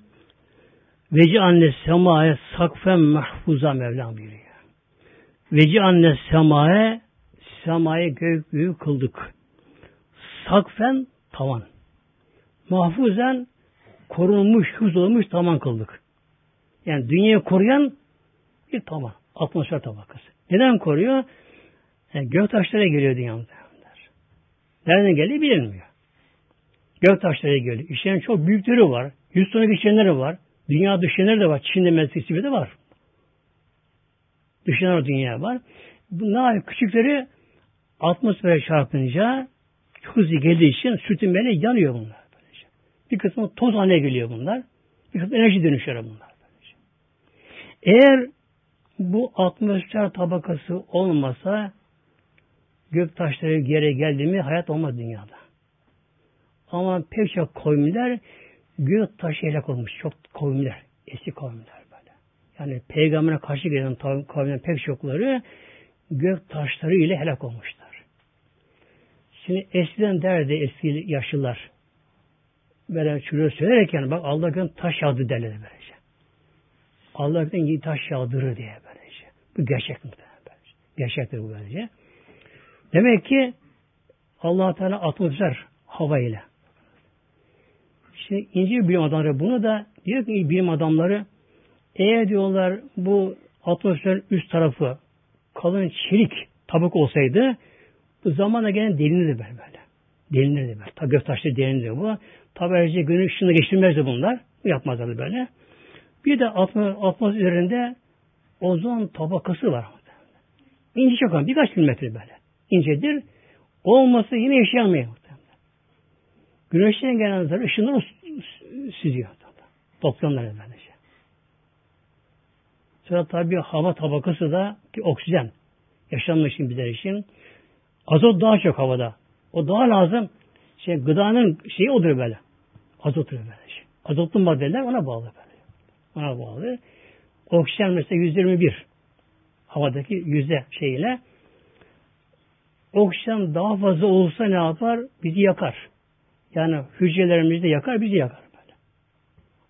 Veci anne semaya sakfen mahfuza Mevlam buyuruyor. Veci anne semaya semaya gök büyük kıldık. Sakfen tavan. Mahfuzen korunmuş, huzurlanmış tavan kıldık. Yani dünyayı koruyan bir tavan. Atmosfer tabakası. Neden koruyor? Yani gök taşlara geliyor dünyamıza. Nereden geldiği bilinmiyor. Gök taşlara geliyor. İşlerin çok büyükleri var. Yüz tonu geçenleri var. Dünya düşenleri de var. Çin'de Meksika de var. Düşenler dünya var. Bunlar küçükleri atmosfere çarpınca hızlı geldiği için sürtünmeyle yanıyor bunlar. Bir kısmı toz haline geliyor bunlar. Bir kısmı enerji dönüşüyor bunlar. Eğer bu atmosfer tabakası olmasa gök taşları yere geldi mi hayat olmaz dünyada. Ama pek çok kavimler gök taşı helak olmuş. Çok kavimler. Eski kavimler böyle. Yani peygambere karşı gelen kavimlerin pek çokları gök taşları ile helak olmuşlar. Şimdi eskiden derdi eski yaşlılar böyle şunu söylerken bak Allah gün taş yağdı derler böylece. Allah gün taş yağdırır diye böylece. Bu gerçek mi? Böylece. Gerçektir bu böylece. Demek ki allah Teala atmosfer hava İşte İncil bilim adamları bunu da diyor ki bilim adamları eğer diyorlar bu atmosfer üst tarafı kalın çelik tabuk olsaydı bu zamana gelen delinirdi böyle. Delinirdi böyle. Tabi göktaşları delinirdi bu. Tabi günün ışığını geçirmezdi bunlar. Bu yapmazlardı böyle. Bir de atmosfer üzerinde ozon tabakası var. İnce çok birkaç milimetre böyle. İncedir. Olması yine yaşayamıyor. Güneşten gelen zarı ışınları süzüyor. Toplamlar böylece. Sonra tabi hava tabakası da ki oksijen. Yaşanmış için bizler için. Azot daha çok havada. O daha lazım. Şey, gıdanın şeyi odur böyle. Azot böyle şey. Azotlu maddeler ona bağlı. Böyle. Ona bağlı. Oksijen mesela 121 havadaki yüzde şeyle oksijen daha fazla olsa ne yapar? Bizi yakar. Yani hücrelerimizi yakar, bizi yakar.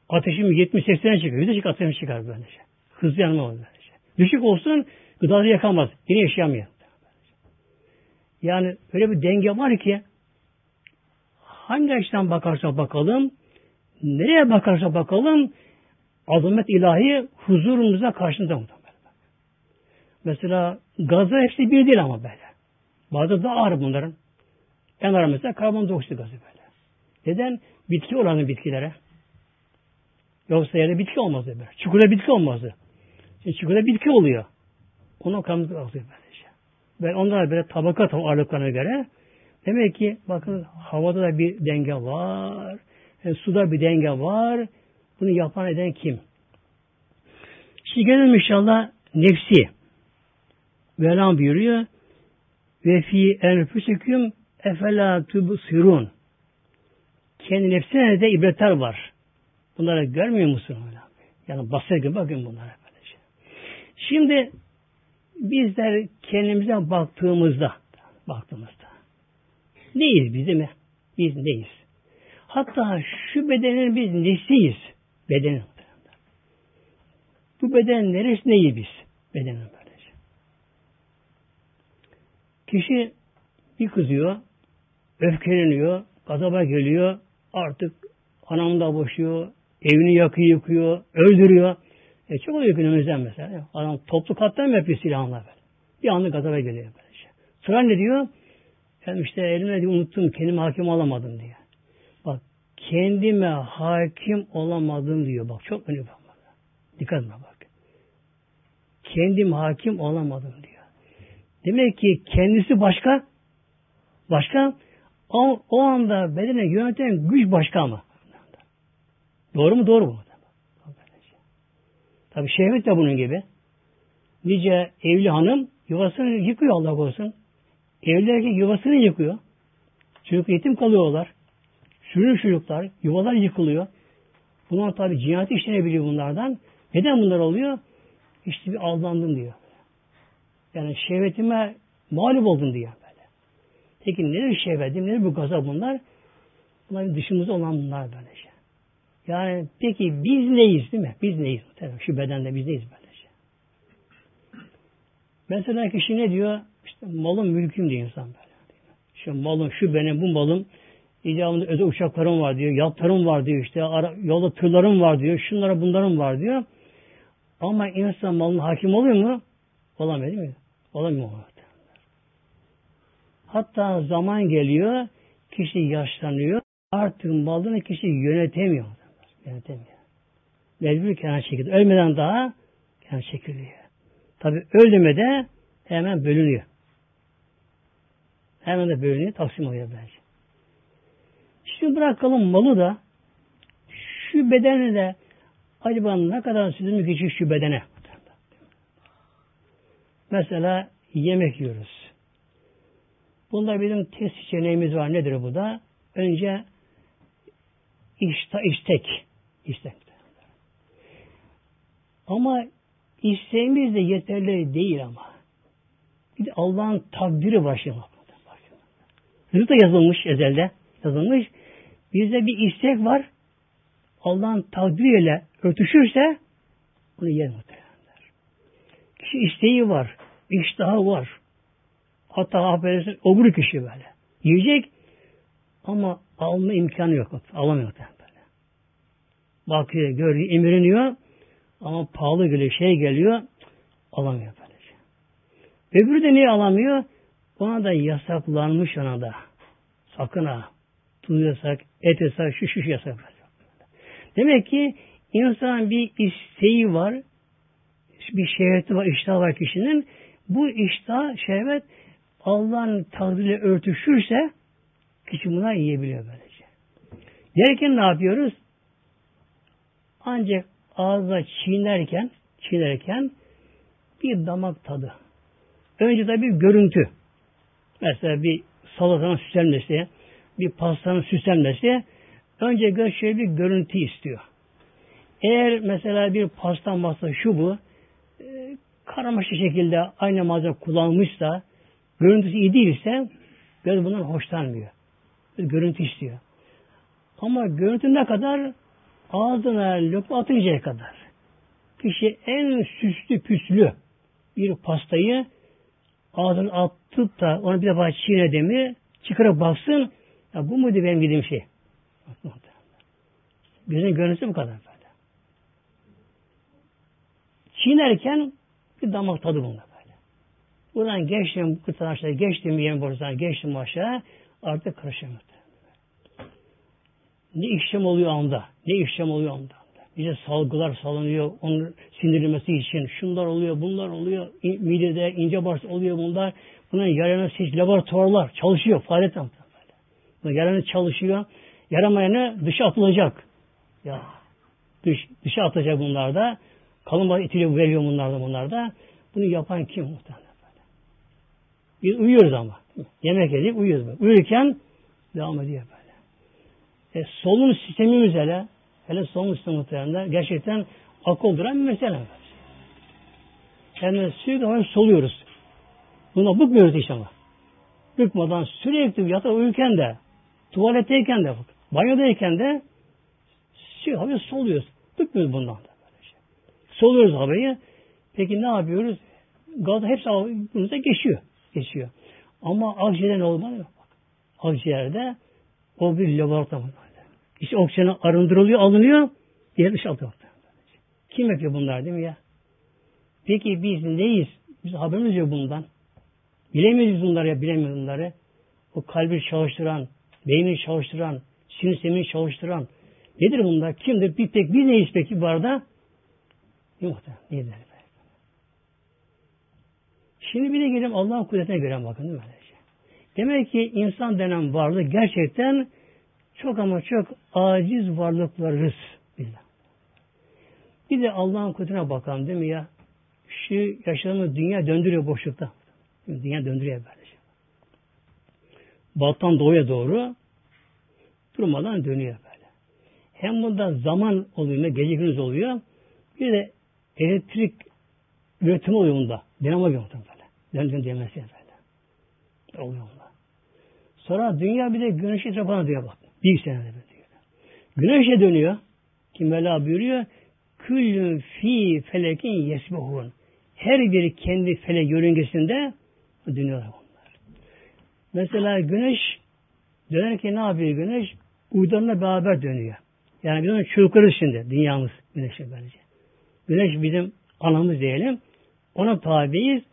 Ateşim 70-80'e çıkıyor. Yüzde çıkar, ateşim çıkar böylece. Hızlı yanma olur böylece. Düşük olsun gıdası yakamaz. Yine yaşayamıyor. Yani öyle bir denge var ki hangi açıdan bakarsa bakalım nereye bakarsa bakalım azamet ilahi huzurumuza karşında Mesela gazlar hepsi bir değil ama böyle. Bazı daha ağır bunların. En ağır mesela karbondioksit gazı böyle. Neden? Bitki olanı bitkilere. Yoksa yerde bitki olmazdı böyle. Çukurda bitki olmazdı. Şimdi çukurda bitki oluyor. Onu karbondioksit gazı böylece. Ben onlara böyle tabaka ağırlıklarına göre demek ki bakın havada da bir denge var. Yani e, suda bir denge var. Bunu yapan eden kim? Şimdi gelelim inşallah nefsi. Mevlam buyuruyor ve fi enfüsüküm efela tubsirun kendi nefsine de ibretler var. Bunları görmüyor musun? Yani basır gibi bakın bunlara. Böylece. Şimdi bizler kendimize baktığımızda baktığımızda neyiz biz mi? Biz neyiz? Hatta şu bedenin biz nesiyiz? Bedenin. Bu beden neresi neyi biz? Bedenin böylece. Kişi bir kızıyor, öfkeleniyor, gazaba geliyor, artık anamı da boşuyor, evini yakıyor, yıkıyor, öldürüyor. E çok oluyor günümüzden mesela. Adam toplu katliam yapıyor silahla böyle. Bir anlık gazaba geliyor böylece. Sıra ne diyor? Ben işte elimle diye unuttum, kendime hakim olamadım diye. Bak, kendime hakim olamadım diyor. Bak çok önemli. Bak. Dikkat etme bak. Kendim hakim olamadım diyor. Demek ki kendisi başka, başka o, o anda bedene yöneten güç başka ama. Doğru mu? Doğru mu? Tabi şehvet de bunun gibi. Nice evli hanım yuvasını yıkıyor Allah korusun. Evli erkek yuvasını yıkıyor. Çocuk yetim kalıyorlar. Sürün çocuklar, yuvalar yıkılıyor. Bunlar tabi cinayet işlenebiliyor bunlardan. Neden bunlar oluyor? İşte bir aldandım diyor. Yani şehvetime mağlup oldum diyor. Peki nedir şehvetim, nedir bu gazap bunlar? Bunların dışımızda olan bunlar böylece. Yani peki biz neyiz değil mi? Biz neyiz? Şu bedende biz neyiz böylece? Mesela kişi ne diyor? İşte malım mülküm diyor insan böyle. Şu malım, şu benim, bu malım. İcabında öde uçaklarım var diyor, yatlarım var diyor, işte ara, yolda tırlarım var diyor, şunlara bunlarım var diyor. Ama insan malına hakim oluyor mu? Olamıyor değil mi? Olamıyor. Hatta zaman geliyor, kişi yaşlanıyor, artık malını kişi yönetemiyor. Yönetemiyor. Mecbur kenar çekiliyor. Ölmeden daha kenar çekiliyor. Tabi öldüğümde hemen bölünüyor. Hemen de bölünüyor, taksim oluyor bence. Şimdi bırakalım malı da şu bedeni de acaba ne kadar süzülmüş geçiyor şu bedene? Mesela yemek yiyoruz. Bunda bizim test seçeneğimiz var. Nedir bu da? Önce işte, istek. İstek. Ama isteğimiz de yeterli değil ama. Bir de Allah'ın takdiri var şimdi. Rızık da yazılmış ezelde. Yazılmış. Bizde bir istek var. Allah'ın takdiriyle örtüşürse onu yer muhtemelenler. Kişi isteği var. iştahı var. Hatta affedersin obur kişi böyle. Yiyecek ama alma imkanı yok. Alamıyor böyle. Bakıyor, görüyor, imreniyor ama pahalı geliyor, şey geliyor alamıyor böylece. Öbürü de niye alamıyor? Ona da yasaklanmış ona da. Sakın ha. Tuz yasak, et yasak, şu şu yasak. Demek ki insan bir isteği var, bir şehveti var, iştah var kişinin. Bu iştah, şehvet Allah'ın takdiriyle örtüşürse kişi buna yiyebiliyor böylece. Yerken ne yapıyoruz? Ancak ağızda çiğnerken çiğnerken bir damak tadı. Önce de bir görüntü. Mesela bir salatanın süslenmesi, bir pastanın süslenmesi önce göz şöyle bir görüntü istiyor. Eğer mesela bir pasta masa şu bu e, şekilde aynı malzeme kullanmışsa görüntüsü iyi değilse göz bundan hoşlanmıyor. Görüntü istiyor. Ama görüntü ne kadar? Ağzına lokma atıncaya kadar. Kişi en süslü püslü bir pastayı ağzına atıp da onu bir defa çiğnedi mi çıkarıp baksın ya bu muydu benim yediğim şey? Gözün görüntüsü bu kadar böyle. Çiğnerken bir damak tadı bunda böyle. Buradan geçtim kıtadan aşağı, geçtim yerin borusundan, geçtim aşağı, artık karışamıyor. Ne işlem oluyor anda, ne işlem oluyor anda. Bize salgılar salınıyor, onun sindirilmesi için. Şunlar oluyor, bunlar oluyor. Midede ince bağırsak oluyor bunlar. Bunun yararına seç laboratuvarlar çalışıyor, faaliyet. Bunun yararına çalışıyor. Yaramayanı dışa atılacak. Ya dış, dışa atacak bunlar da. Kalın bağ itiliyor, veriyor bunlar da bunlar da. Bunu yapan kim muhtemelen. Biz uyuyoruz ama. Yemek yedik uyuyoruz. Uyurken devam ediyor. E, solunum sistemimiz hele hele solunum sistemi muhtemelen gerçekten akıl duran bir mesele. Yani sürekli hafif soluyoruz. Buna bıkmıyoruz ama. Bıkmadan sürekli yatar uyurken de tuvaletteyken de banyodayken de sürekli hafif soluyoruz. Bıkmıyoruz bundan da. Soluyoruz havayı. Peki ne yapıyoruz? Gaz hepsi ağzımıza geçiyor. Geçiyor. Ama akciğerde ne olmalı? Akciğerde o bir laboratuvar. İşte oksijen arındırılıyor, alınıyor. Diğer dışa atıyor. Kim yapıyor bunlar değil mi ya? Peki biz neyiz? Biz haberimiz yok bundan. Bilemiyoruz bunları ya, bilemiyoruz bunları. O kalbi çalıştıran, beyni çalıştıran, sinir sistemini çalıştıran. Nedir bunlar? Kimdir? Bir tek biz neyiz peki bu arada? Yok da nedir? Şimdi bir de gelelim Allah'ın kudretine göre bakın? Demek ki insan denen varlık gerçekten çok ama çok aciz varlıklarız. Bir de Allah'ın kudretine bakalım değil mi ya? Şu yaşadığımız dünya döndürüyor boşlukta. Dünya döndürüyor böylece. Battan doğuya doğru durmadan dönüyor böyle. Hem bunda zaman oluyor, gece gündüz oluyor. Bir de elektrik üretimi oluyor bunda. Dinamo gibi böyle. Döndüğün demesi böyle. Oluyor bunda. Sonra dünya bir de güneş etrafına diyor bak. Bir senede diyor. Güneşe dönüyor. Kim Mevla buyuruyor. Küllün fi felekin yesbehun. Her biri kendi felek yörüngesinde dönüyorlar bunlar. Mesela güneş dönerken ne yapıyor güneş? Uydularla beraber dönüyor. Yani biz onun çocukları şimdi dünyamız güneşe bence. Güneş bizim anamız diyelim. Ona tabiiz.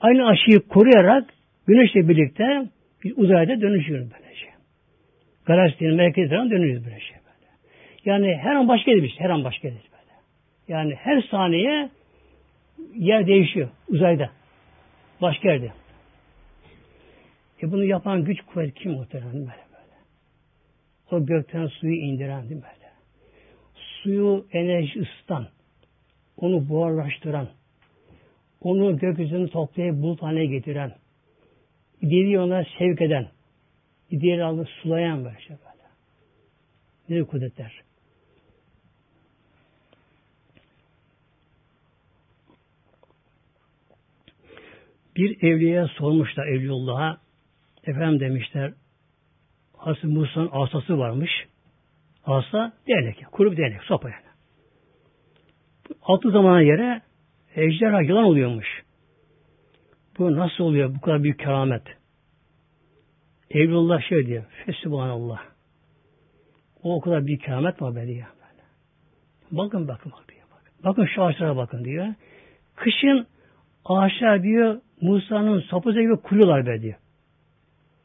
Aynı aşıyı koruyarak güneşle birlikte biz uzayda dönüşüyoruz böylece. Galaksinin merkezlerine dönüyoruz böylece. Böyle. Yani her an başka yerde her an başka yerde böyle. Yani her saniye yer değişiyor uzayda. Başka yerde. E bunu yapan güç kuvvet kim muhtemelen böyle böyle. O gökten suyu indiren değil böyle. Suyu enerji ısıtan, onu buharlaştıran, onu gökyüzünü toplayıp bulut haline getiren, diğeri ona sevk eden, diğeri alıp sulayan böyle şey böyle. Ne kudretler. Bir evliye sormuşlar Evliyullah'a. Efendim demişler Hazreti Musa'nın asası varmış. Asa değnek, kuru bir değnek, sopa yani. Altı zamana yere ejderha yılan oluyormuş. Bu nasıl oluyor bu kadar büyük keramet? Evlullah şey diyor. Fesubhanallah. O o kadar büyük keramet mi haberi ya? Böyle. Bakın bakın bak diyor. Bakın. bakın şu ağaçlara bakın diyor. Kışın ağaçlar diyor Musa'nın sopası gibi kuruyorlar böyle diyor.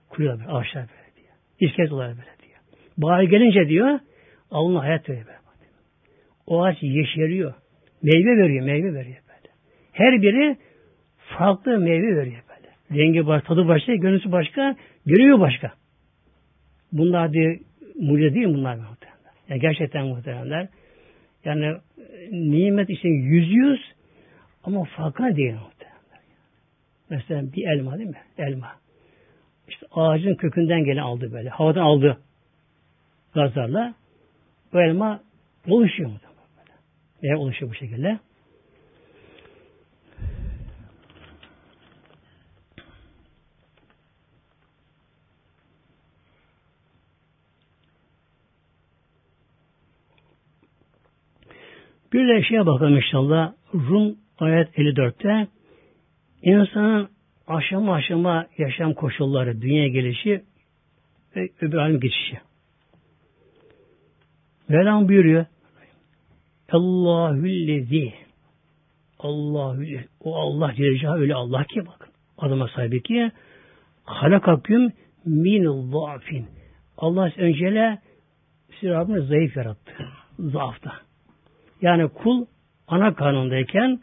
Kuruyorlar böyle ağaçlar böyle diyor. İskelet olarak böyle diyor. Bahar gelince diyor Allah hayat veriyor böyle. O ağaç yeşeriyor. Meyve veriyor, meyve veriyor böyle. Her biri farklı meyve veriyor böyle. Rengi başka, tadı başka, görüntüsü başka, görüyor başka. Bunlar diye mucize değil bunlar muhtemelen. Yani gerçekten muhtemelenler. Yani e, nimet için yüzüyoruz ama farkına değil muhtemelen. Mesela bir elma değil mi? Elma. İşte ağacın kökünden gelen aldı böyle. Havadan aldı. gazlarla bu elma oluşuyor mu? Veya oluşuyor bu şekilde. Bir de şeye bakalım inşallah. Rum ayet 54'te insanın aşama aşama yaşam koşulları, dünya gelişi ve öbür alem geçişi. Mevlam buyuruyor. Allahüllezi Allahü o Allah Celle öyle Allah ki bak adama sahibi ki halakaküm min zafin Allah öncele Rabbiniz zayıf yarattı. Zaafta. Yani kul ana karnındayken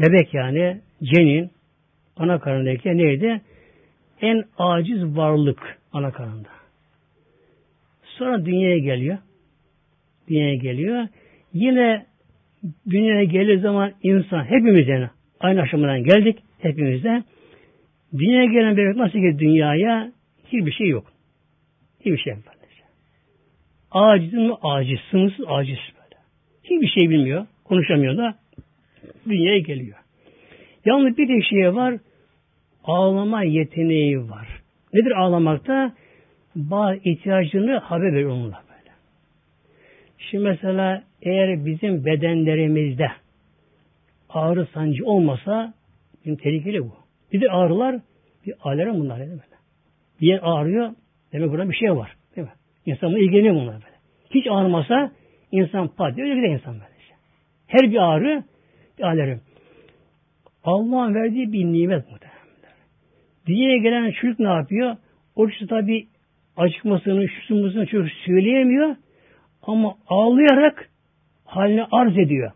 bebek yani cenin ana karnındayken neydi? En aciz varlık ana karnında. Sonra dünyaya geliyor. Dünyaya geliyor. Yine dünyaya gelir zaman insan hepimiz yani aynı aşamadan geldik hepimiz de. Dünyaya gelen bebek nasıl ki dünyaya hiçbir şey yok. Hiçbir şey yok. Aciz mi? Aciz. Sınırsız aciz. Hiçbir şey bilmiyor. Konuşamıyor da dünyaya geliyor. Yalnız bir de şey var. Ağlama yeteneği var. Nedir ağlamakta? Bazı ihtiyacını haber veriyor onunla böyle. Şimdi mesela eğer bizim bedenlerimizde ağrı sancı olmasa bizim tehlikeli bu. Bir de ağrılar bir alerm bunlar değil mi? Bir yer ağrıyor demek burada bir şey var. Değil mi? İnsan bunu ilgileniyor bunlar böyle. Hiç ağrımasa insan pat diyor. De insan böyle. Her bir ağrı bir alerm. Allah'ın verdiği bir nimet muhtemelen. Dünyaya gelen çocuk ne yapıyor? Oruçta tabi acıkmasını, şusunmasını çok söyleyemiyor. Ama ağlayarak halini arz ediyor.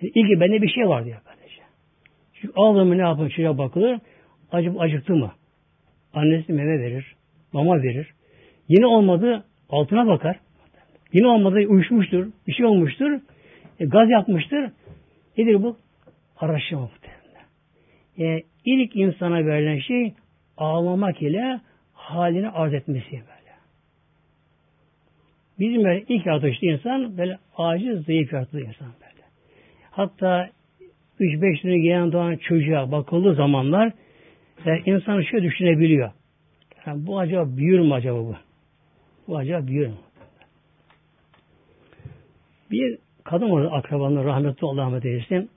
İlgi bende bir şey var diyor kardeşim. Çünkü ağlamı ne yapın çocuğa bakılır. Acıp acıktı mı? Annesi meme verir. Mama verir. Yine olmadı altına bakar. Yine olmadı uyuşmuştur. Bir şey olmuştur. E, gaz yapmıştır. Nedir bu? Araştırma muhtemelen. E, ilk insana verilen şey ağlamak ile halini arz etmesi böyle. Bizim böyle ilk yaratılışta insan böyle aciz, zayıf yaratılır insan böyle. Hatta 3-5 lira gelen doğan çocuğa bakıldığı zamanlar yani insan şöyle düşünebiliyor. Yani bu acaba büyür mü acaba bu? Bu acaba büyür mü? Bir kadın orada akrabanlar rahmetli Allah rahmet eylesin.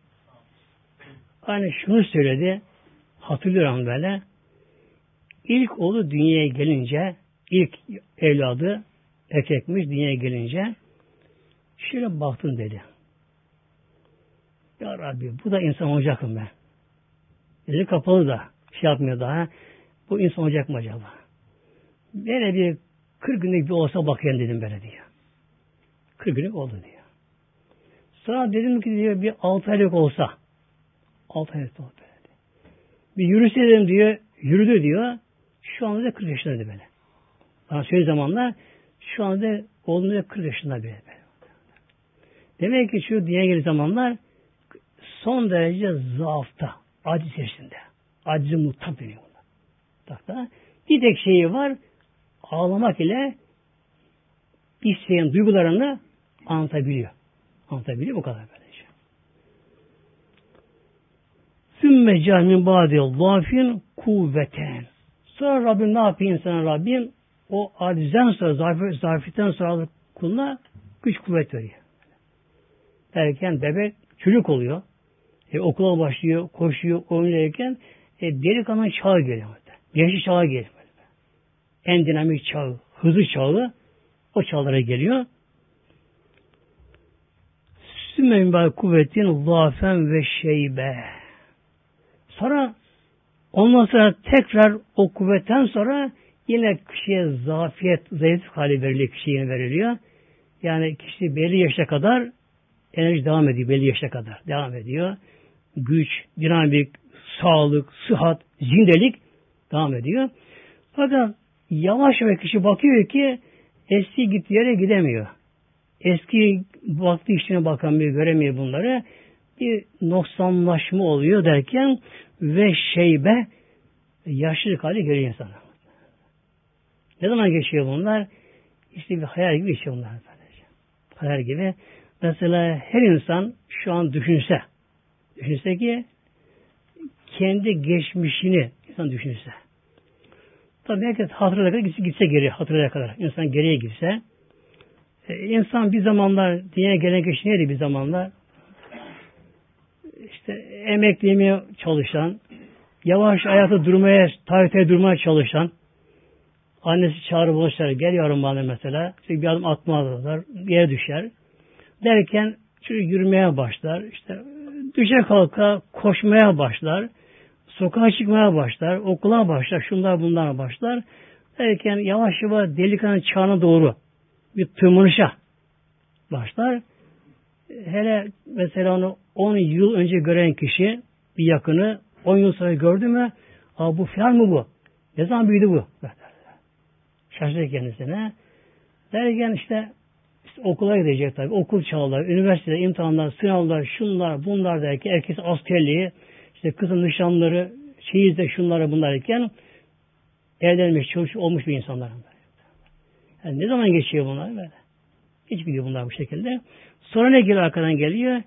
Aynı şunu söyledi. Hatırlıyorum böyle. İlk oğlu dünyaya gelince ilk evladı erkekmiş dünyaya gelince şöyle baktım dedi. Ya Rabbi bu da insan olacak mı ben? Eli kapalı da şey yapmıyor daha. Bu insan olacak mı acaba? Böyle bir 40 günlük bir olsa bakayım dedim böyle diyor. 40 günlük oldu diyor. Sonra dedim ki diyor bir 6 aylık olsa 6 aylık böyle. Bir yürüse dedim diyor. Yürüdü diyor. Şu anda da 40 yaşında böyle. Bana söylediği zamanlar şu anda oğlum 40 yaşında böyle. Demek ki şu diye geldiği zamanlar son derece zaafta, aciz içerisinde. Aciz mutlak deniyor buna. Takta. Bir tek şeyi var, ağlamak ile isteyen duygularını anlatabiliyor. Anlatabiliyor bu kadar böylece. Sümme cahmin badi zafin kuvveten. Sonra Rabbim ne yapıyor insana Rabbim? O acizden sonra, zarf, zarfitten sonra kuluna güç kuvvet veriyor. Derken bebek çocuk oluyor. E, okula başlıyor, koşuyor, oynarken e, delikanlı çağı geliyor. Gençlik çağı geliyor. En dinamik çağı, hızlı çağı o çağlara geliyor. Sümme bel kuvvetin zafen ve şeybe. Sonra ondan sonra tekrar o kuvvetten sonra yine kişiye zafiyet, zayıf hali veriliyor, kişiye veriliyor. Yani kişi belli yaşa kadar enerji devam ediyor, belli yaşa kadar devam ediyor. Güç, dinamik, sağlık, sıhhat, zindelik devam ediyor. Fakat yavaş yavaş kişi bakıyor ki eski gittiği yere gidemiyor eski vakti işine bakan bir göremiyor bunları. Bir noksanlaşma oluyor derken ve şeybe yaşlılık hali geliyor insana. Ne zaman geçiyor bunlar? İşte bir hayal gibi şey bunlar. Böylece. Hayal gibi. Mesela her insan şu an düşünse, düşünse ki kendi geçmişini insan düşünse. Tabii herkes hatırlaya kadar gitse, gitse geri, hatırlaya kadar. İnsan geriye gitse. E, insan bir zamanlar, dünyaya gelen kişi neydi bir zamanlar? İşte emekliliğine çalışan, yavaş hayatı durmaya, tarihte durmaya çalışan, annesi çağırıp boşlar, gel yavrum bana mesela, işte bir adım atmazlar, yere düşer. Derken çocuk yürümeye başlar, işte düşe kalka koşmaya başlar, sokağa çıkmaya başlar, okula başlar, şunlar bunlar başlar. Derken yavaş yavaş delikanlı çağına doğru bir tırmanışa başlar. Hele mesela onu 10 yıl önce gören kişi bir yakını 10 yıl sonra gördü mü Aa, bu filan mı bu? Ne zaman büyüdü bu? Şaşırdı kendisine. Derken işte, işte okula gidecek tabii. Okul çağlar, üniversitede imtihanlar, sınavlar, şunlar, bunlar derken herkes askerliği, işte kızın nişanları, çeyizde şunları bunlar derken evlenmiş, çocuk olmuş bir insanlar. Yani ne zaman geçiyor bunlar böyle? Hiç gidiyor bunlar bu şekilde. Sonra ne geliyor arkadan geliyor?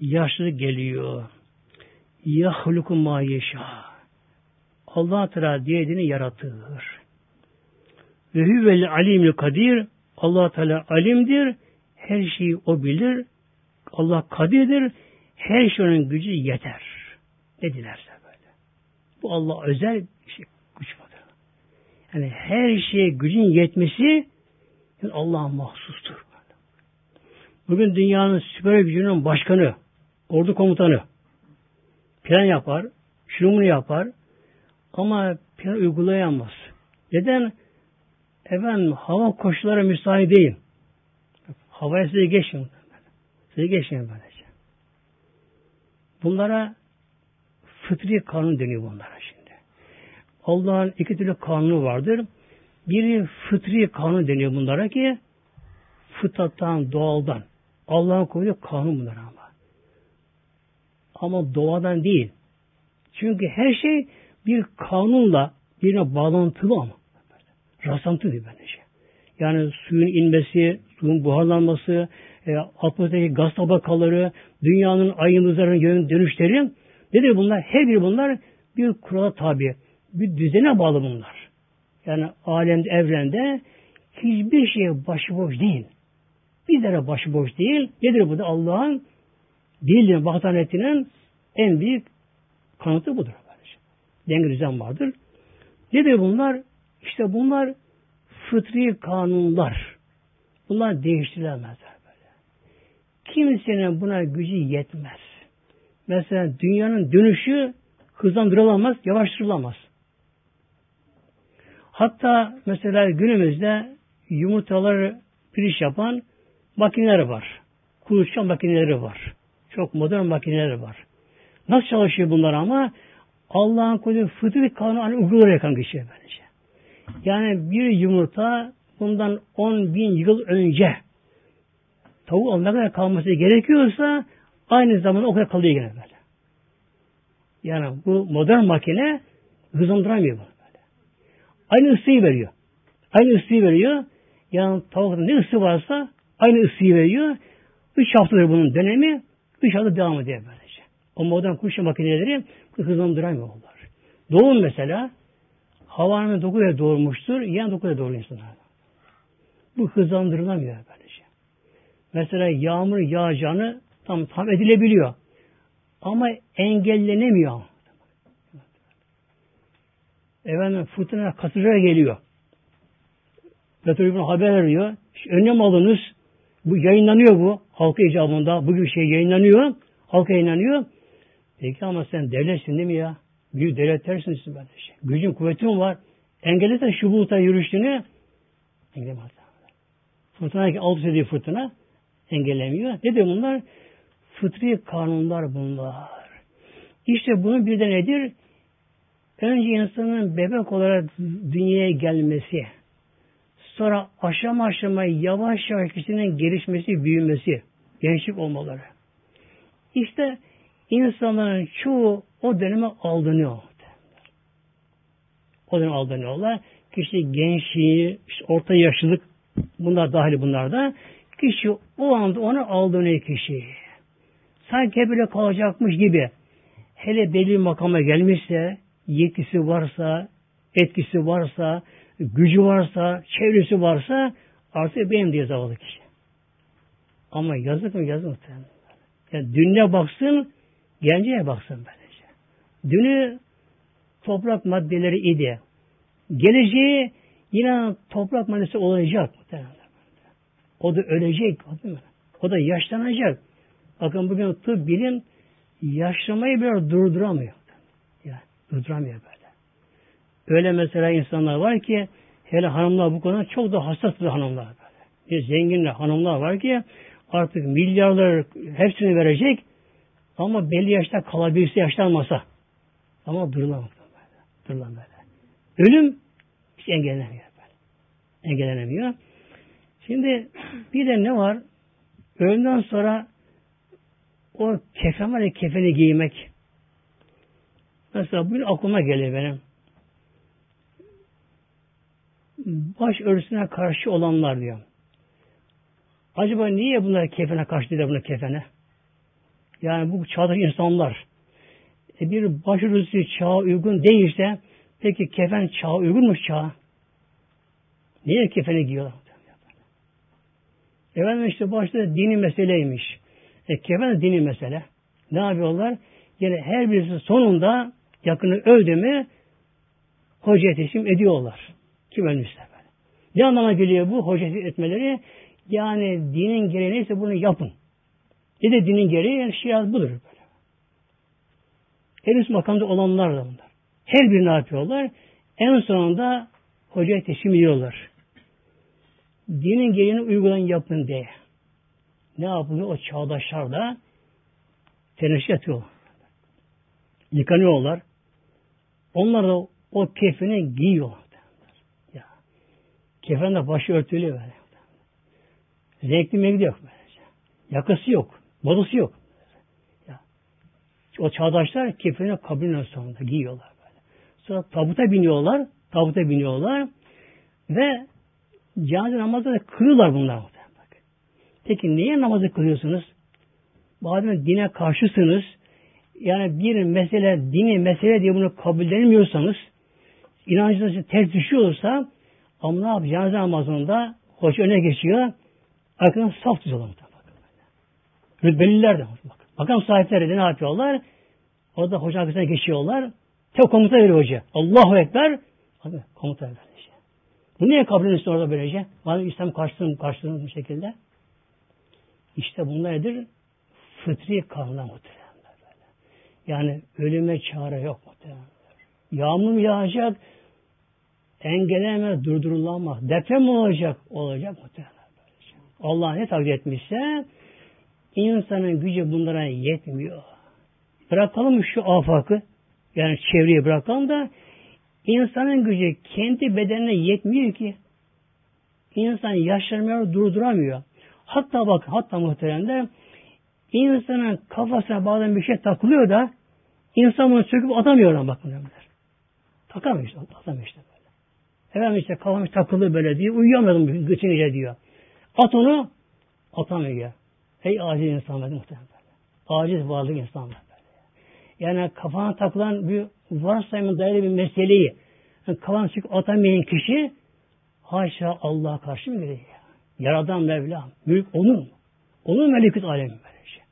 Yaşlılık geliyor. Yahluku ma yeşâ. Allah Teala dilediğini yaratır. Ve huvel alimül kadir. Allah Teala alimdir. Her şeyi o bilir. Allah kadirdir. Her şeyin gücü yeter. Ne dilerse böyle. Bu Allah özel bir şey, güç vardır. Yani her şeye gücün yetmesi Allah'a mahsustur. Bugün dünyanın süper gücünün başkanı, ordu komutanı plan yapar, şunu yapar ama plan uygulayamaz. Neden? Efendim hava koşulları müsait değil. Havaya size geçmiyor. Size geçmiyor böylece. Bunlara fıtri kanun deniyor bunlara. Allah'ın iki türlü kanunu vardır. Biri fıtri kanun deniyor bunlara ki fıtrattan, doğaldan. Allah'ın koyduğu kanun bunlar ama. Ama doğadan değil. Çünkü her şey bir kanunla birine bağlantılı ama. Rasantı diyor bence. Yani suyun inmesi, suyun buharlanması, e, atmosferdeki gaz tabakaları, dünyanın ay yıldızlarının yön dönüşleri nedir bunlar? Her biri bunlar bir kurala tabi. Bir düzene bağlı bunlar. Yani alemde, evrende hiçbir şey başıboş değil. Bizlere başıboş değil. Nedir bu da Allah'ın dilinin, vahdanetinin en büyük kanıtı budur. Denge düzen vardır. Nedir bunlar? İşte bunlar fıtri kanunlar. Bunlar değiştirilemezler böyle. Kimsenin buna gücü yetmez. Mesela dünyanın dönüşü hızlandırılamaz, yavaştırılamaz. Hatta mesela günümüzde yumurtaları piriş yapan makineler var. Kuluçka makineleri var. Çok modern makineler var. Nasıl çalışıyor bunlar ama? Allah'ın koyduğu fıtri kanunu hani uygulayarak yakan kişi bence. Yani bir yumurta bundan 10 bin yıl önce tavuk ne kadar kalması gerekiyorsa aynı zamanda o kadar kalıyor gene böyle. Yani bu modern makine hızlandıramıyor bunu. Aynı ısıyı veriyor. Aynı ısıyı veriyor. Yani tavukta ne ısı varsa aynı ısıyı veriyor. Üç haftadır bunun dönemi. Üç hafta devam ediyor böylece. O modern kuşu makineleri hızlandıramıyorlar. Doğum mesela havanın dokuyla doğurmuştur, yiyen dokuyla doğuruyor insanlar. Bu hızlandırılamıyor böylece. Mesela yağmur yağacağını tam tam edilebiliyor. Ama engellenemiyor. Efendim fırtına kasırga geliyor. Meteoroloji haber veriyor. Önlem alınız. Bu yayınlanıyor bu. Halka icabında. Bu gibi şey yayınlanıyor. Halka yayınlanıyor. Peki ama sen devletsin değil mi ya? Büyük devletlersin siz kardeşim. Gücün kuvvetin var. Engellesen şu buluta yürüyüşünü engellemez. Fırtına ki alt ediyor fırtına engellemiyor. Ne de bunlar? Fıtri kanunlar bunlar. İşte bunun bir de nedir? Önce insanın bebek olarak dünyaya gelmesi, sonra aşama aşama yavaş yavaş kişinin gelişmesi, büyümesi, gençlik olmaları. İşte insanların çoğu o döneme aldanıyor. O döneme aldanıyorlar. Kişi gençliği, işte orta yaşlılık bunlar dahil bunlarda kişi o anda onu aldığını kişi sanki böyle kalacakmış gibi hele belli makama gelmişse yetkisi varsa etkisi varsa gücü varsa çevresi varsa artık benim diye zavallı kişi. Ama yazık mı yazık mı? Yani dününe baksın, genceye baksın böylece. Dünü toprak maddeleri idi. Geleceği yine toprak maddesi olacak. O da ölecek. O da yaşlanacak. Bakın bugün tıp bilim yaşlamayı biraz durduramıyor. Durduramıyor böyle. Öyle mesela insanlar var ki hele hanımlar bu konuda çok da hassas hanımlar böyle. Bir zengin hanımlar var ki artık milyarlar hepsini verecek ama belli yaşta kalabilirse yaşlanmasa ama durulamaz. Durulamaz böyle. Ölüm hiç engellenemiyor böyle. Engellenemiyor. Şimdi bir de ne var? Ölümden sonra o kefen var ya kefeni giymek. Mesela bugün aklıma geliyor benim. Baş örtüsüne karşı olanlar diyor. Acaba niye bunlar kefene karşı dediler buna kefene? Yani bu çağdaş insanlar e bir başörtüsü çağa uygun değilse peki kefen çağa uygunmuş çağa? Niye kefeni giyiyorlar? Efendim işte başta dini meseleymiş. E, kefen dini mesele. Ne yapıyorlar? Yine her birisi sonunda yakını öldü mü hocaya teslim ediyorlar. Kim ölmüşse böyle. Ne anlama geliyor bu hoca etmeleri? Yani dinin gereği neyse bunu yapın. Ne de dinin gereği yani şiat budur böyle. En üst makamda olanlar da bunlar. Her birini yapıyorlar? En sonunda hocaya teslim ediyorlar. Dinin gereğini uygulayın yapın diye. Ne yapılıyor? O çağdaşlar da teneşir yatıyor. Yıkanıyorlar. Onlar da o kefeni giyiyor. Ya. Kefen de başı örtülü böyle. Zevkli mevdi yok böylece. Yakası yok. Modası yok. Ya. O çağdaşlar kefeni kabrin sonunda giyiyorlar böyle. Sonra tabuta biniyorlar. Tabuta biniyorlar. Ve cenaze namazda da kırıyorlar bunlar. Peki niye namazı kılıyorsunuz? Madem dine karşısınız, yani bir mesele, dini mesele diye bunu kabul edilmiyorsanız, inancınız ters düşüyorsa, ama ne yapacağız? Cenaze namazında hoca öne geçiyor, arkadan saf tutuyorlar. Rütbeliler de. Bak. Makam sahipleri de ne yapıyorlar? Orada hoca arkasına geçiyorlar. Tek komuta veriyor hoca. Allahu Ekber. Abi, komuta veriyor. Bu niye kabul ediyorsun orada böylece? Madem İslam karşılığını karşılığını bu şekilde. İşte bunlar nedir? Fıtri kanuna muhteremler. Yani ölüme çare yok muhteremler. Yağmur yağacak, engelleme, durdurulamaz. Deprem olacak? Olacak muhteremler. Allah ne takdir etmişse insanın gücü bunlara yetmiyor. Bırakalım şu afakı, yani çevreyi bırakalım da insanın gücü kendi bedenine yetmiyor ki. İnsan yaşlanmıyor, durduramıyor. Hatta bak, hatta muhteremde insanın kafasına bazen bir şey takılıyor da insan bunu söküp atamıyor bak muhteremler. Takamıyor işte, atamıyor işte böyle. Efendim işte kafam takılı böyle diyor, uyuyamadım gece diyor. At onu, atamıyor. Ey aciz insan dedi muhtemelen böyle. Aciz varlık insan böyle. Yani kafana takılan bir varsayımın dayalı bir meseleyi yani kafana çıkıp atamayan kişi haşa Allah'a karşı mı geliyor? Yaradan Mevlam. Büyük onun. Onun melekut alemi böyle şey.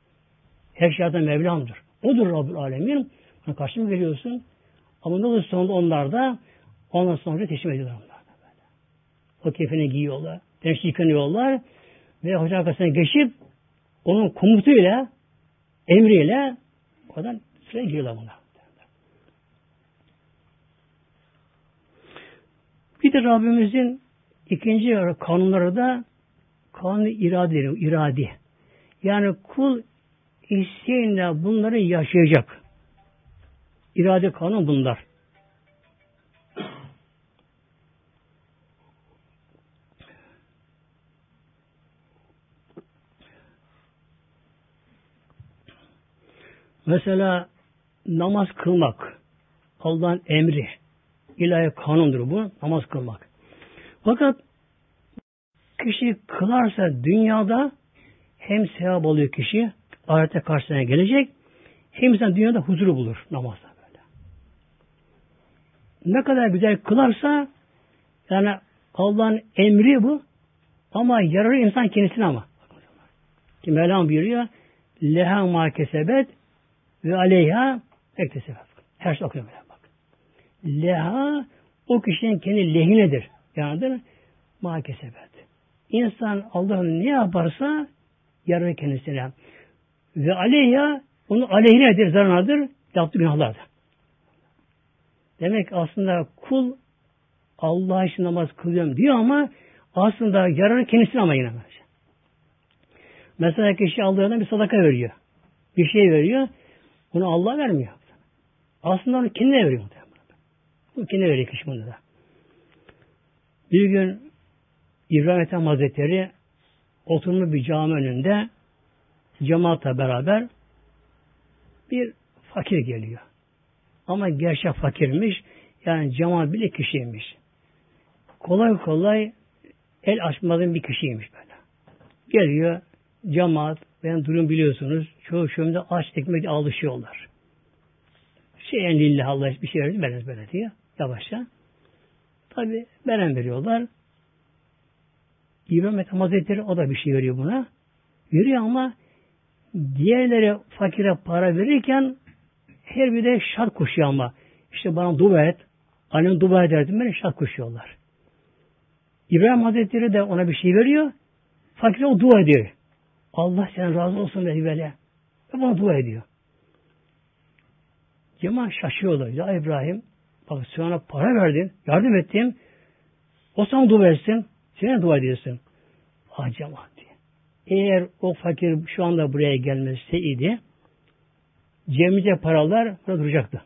Her şeyden Mevlam'dır. Odur Rabbül Alemin. Ona karşı mı geliyorsun? Ama ne olur sonunda onlar da ondan sonra teslim ediyorlar onlar da böyle. O kefeni giyiyorlar. Teneşi yıkanıyorlar. Ve hoca arkasına geçip onun komutuyla, emriyle oradan süre giriyorlar buna. Bir de Rabbimizin ikinci kanunları da kanun irade iradi. Yani kul isteğinle bunları yaşayacak. İrade kanun bunlar. Mesela namaz kılmak Allah'ın emri ilahi kanundur bu namaz kılmak. Fakat kişi kılarsa dünyada hem sevap alıyor kişi, ahirete karşısına gelecek, hem insan dünyada huzuru bulur namazda böyle. Ne kadar güzel kılarsa yani Allah'ın emri bu ama yararı insan kendisine ama. Ki Mevlam buyuruyor leha ma kesebet ve aleyha ektesebet. Her şey okuyor Mevlam bak. Leha o kişinin kendi lehinedir. Yani ma kesebet. İnsan Allah'ın ne yaparsa yararı kendisine. Ve aleyha onu aleyhinedir, zararıdır, yaptığı günahlardır. Demek aslında kul Allah için namaz kılıyorum diyor ama aslında yararı kendisine ama yine. Mesela kişi Allah'ına bir sadaka veriyor. Bir şey veriyor. Bunu Allah vermiyor. Aslında onu kendine veriyor. Bunu kendine veriyor kişi bunu da. Bir gün İbrahim Ethem Hazretleri oturmuş bir cami önünde cemaatle beraber bir fakir geliyor. Ama gerçek fakirmiş. Yani cemaat bile kişiymiş. Kolay kolay el açmadığım bir kişiymiş böyle. Geliyor cemaat, ben durum biliyorsunuz. Çoğu şömde aç ekmek alışıyorlar. Şeyen lillah Allah bir şey verdi, ben böyle diyor. Yavaşça. Tabi beren veriyorlar. İbrahim Ethem Hazretleri o da bir şey veriyor buna. Veriyor ama diğerlere fakire para verirken her bir de şart koşuyor ama. İşte bana dua et. Annem dua ederdim beni şart koşuyorlar. İbrahim Hazretleri de ona bir şey veriyor. Fakire o dua ediyor. Allah sen razı olsun dedi böyle. Ve bana dua ediyor. Cemaat şaşıyorlar. Ya İbrahim bak sana para verdin, yardım ettim. O sana dua etsin. Sen dua ediyorsun. Ah cemaat. Eğer o fakir şu anda buraya gelmeseydi cebimize paralar duracaktı.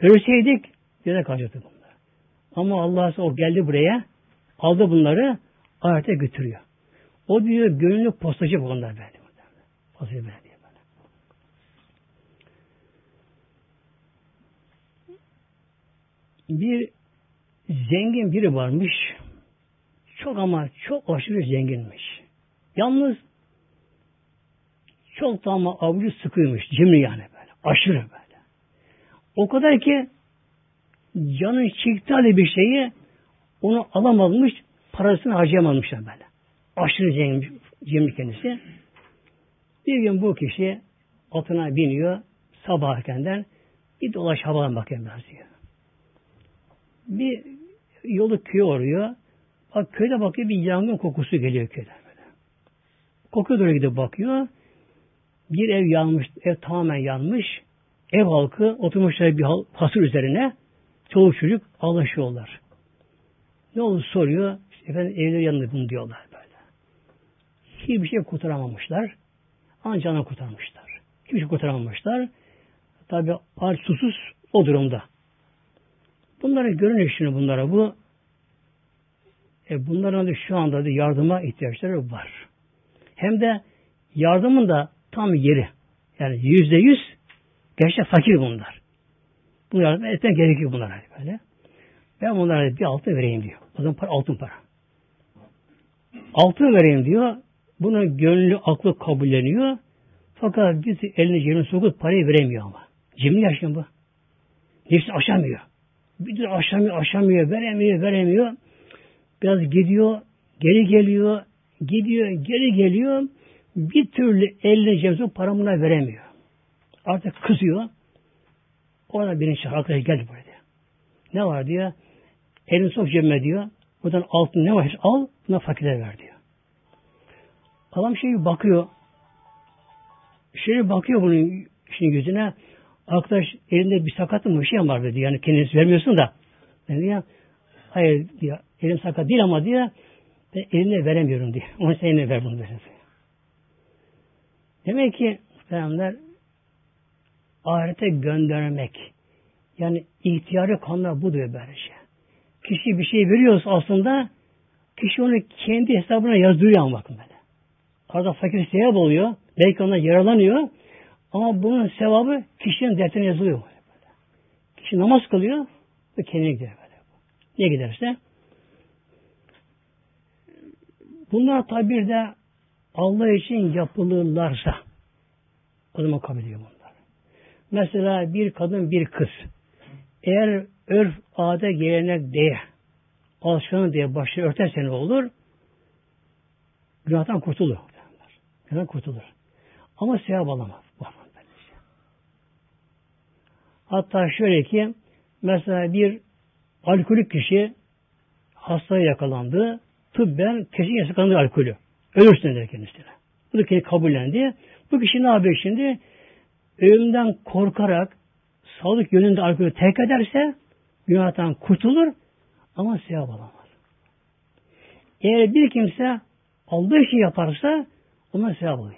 Ölseydik yine kalacaktı bunlar. Ama Allah o geldi buraya aldı bunları ahirete götürüyor. O diyor gönüllü postacı bunlar böyle. Postacı böyle. Bir zengin biri varmış. Çok ama çok aşırı zenginmiş. Yalnız çok da ama avucu sıkıymış. Cimri yani böyle. Aşırı böyle. O kadar ki canın çekti bir şeyi onu alamamış, parasını harcayamamışlar böyle. Aşırı zengin, cimri kendisi. Bir gün bu kişi atına biniyor sabah erkenden bir dolaş havadan bakayım biraz diyor. Bir yolu köy oruyor. Bak köyde bakıyor bir yangın kokusu geliyor köyden. Kokuya doğru gidip bakıyor. Bir ev yanmış, ev tamamen yanmış. Ev halkı oturmuşlar bir hasır üzerine. Çoluk çocuk ağlaşıyorlar. Ne oldu soruyor. İşte efendim evleri yanında bunu diyorlar böyle. Hiçbir şey kurtaramamışlar. Ancak canını kurtarmışlar. Hiçbir şey kurtaramamışlar. Tabi aç susuz o durumda. Bunları görün şimdi bunlara bu e bunların da şu anda da yardıma ihtiyaçları var. Hem de yardımın da tam yeri. Yani yüzde yüz gerçekten fakir bunlar. Bu yardım etmek gerekiyor bunlara böyle. Ben bunlara bir altın vereyim diyor. O zaman para, altın para. Altın vereyim diyor. Bunun gönlü, aklı kabulleniyor. Fakat biz elini cebine sokup parayı veremiyor ama. Cimri yaşıyor bu. Nefsini aşamıyor. Bir türlü aşamıyor, aşamıyor, veremiyor, veremiyor. Biraz gidiyor, geri geliyor, gidiyor, geri geliyor. Bir türlü eline cebine paramına veremiyor. Artık kızıyor. Ona birinci arkadaş geldi buraya. Ne var diyor. Elini sok cebime diyor. Buradan altın ne var al, buna fakirler ver diyor. Adam şey bakıyor. Şöyle bakıyor bunun işin yüzüne. Arkadaş elinde bir sakatın mı bir şey var dedi. Yani kendisi vermiyorsun da. Ben diyor, hayır diyor. Elim sakat değil ama diyor. Ben eline veremiyorum diyor. Onun sen eline ver bunu diyor. Demek ki muhtemelenler ahirete göndermek. Yani ihtiyarı kanlar bu diyor böylece. Şey. Kişi bir şey veriyorsa aslında kişi onu kendi hesabına yazdırıyor ama bakın böyle. Arada fakir sevap oluyor. Belki ona yaralanıyor. Ama bunun sevabı kişinin dertine yazılıyor. Böyle. Kişi namaz kılıyor ve kendine gider böyle. Niye giderse? Bunlar tabi bir de Allah için yapılırlarsa o zaman kabul ediyor bunlar. Mesela bir kadın bir kız eğer örf, adet, gelenek diye alışkanlık diye başı örterse ne olur? Günahtan kurtulur. Günahtan kurtulur. Ama sevap alamaz. Hatta şöyle ki mesela bir alkolik kişi hastaya yakalandı. Tıbben kesin yasaklandı alkolü. Ölürsün der kendisine. Bu da kendi kabullendi. Bu kişi ne yapıyor şimdi? Ölümden korkarak sağlık yönünde alkolü terk ederse günahtan kurtulur ama sevap alamaz. Eğer bir kimse aldığı şey yaparsa ona sevap oluyor.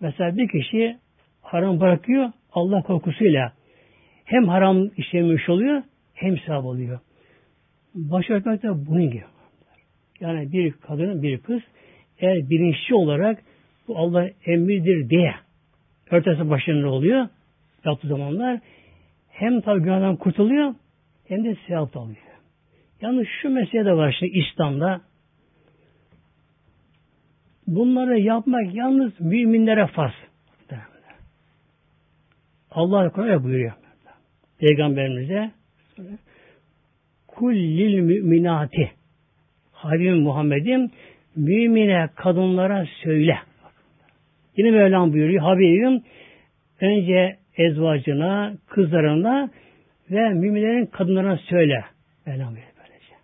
Mesela bir kişi haram bırakıyor Allah korkusuyla hem haram işlemiş oluyor hem sevap oluyor. Başörtmek de bunun gibi. Yani bir kadın, bir kız eğer bilinçli olarak bu Allah emridir diye örtesi başında oluyor yaptığı zamanlar hem tabi günahdan kurtuluyor hem de sevap alıyor. Yalnız şu mesele de var şimdi İslam'da bunları yapmak yalnız müminlere farz. Allah Kur'an'a buyuruyor. Peygamberimize kullil müminati Habibim Muhammed'im mümine kadınlara söyle. Yine Mevlam buyuruyor. Habibim önce ezvacına, kızlarına ve müminlerin kadınlarına söyle. Mevlam böylece.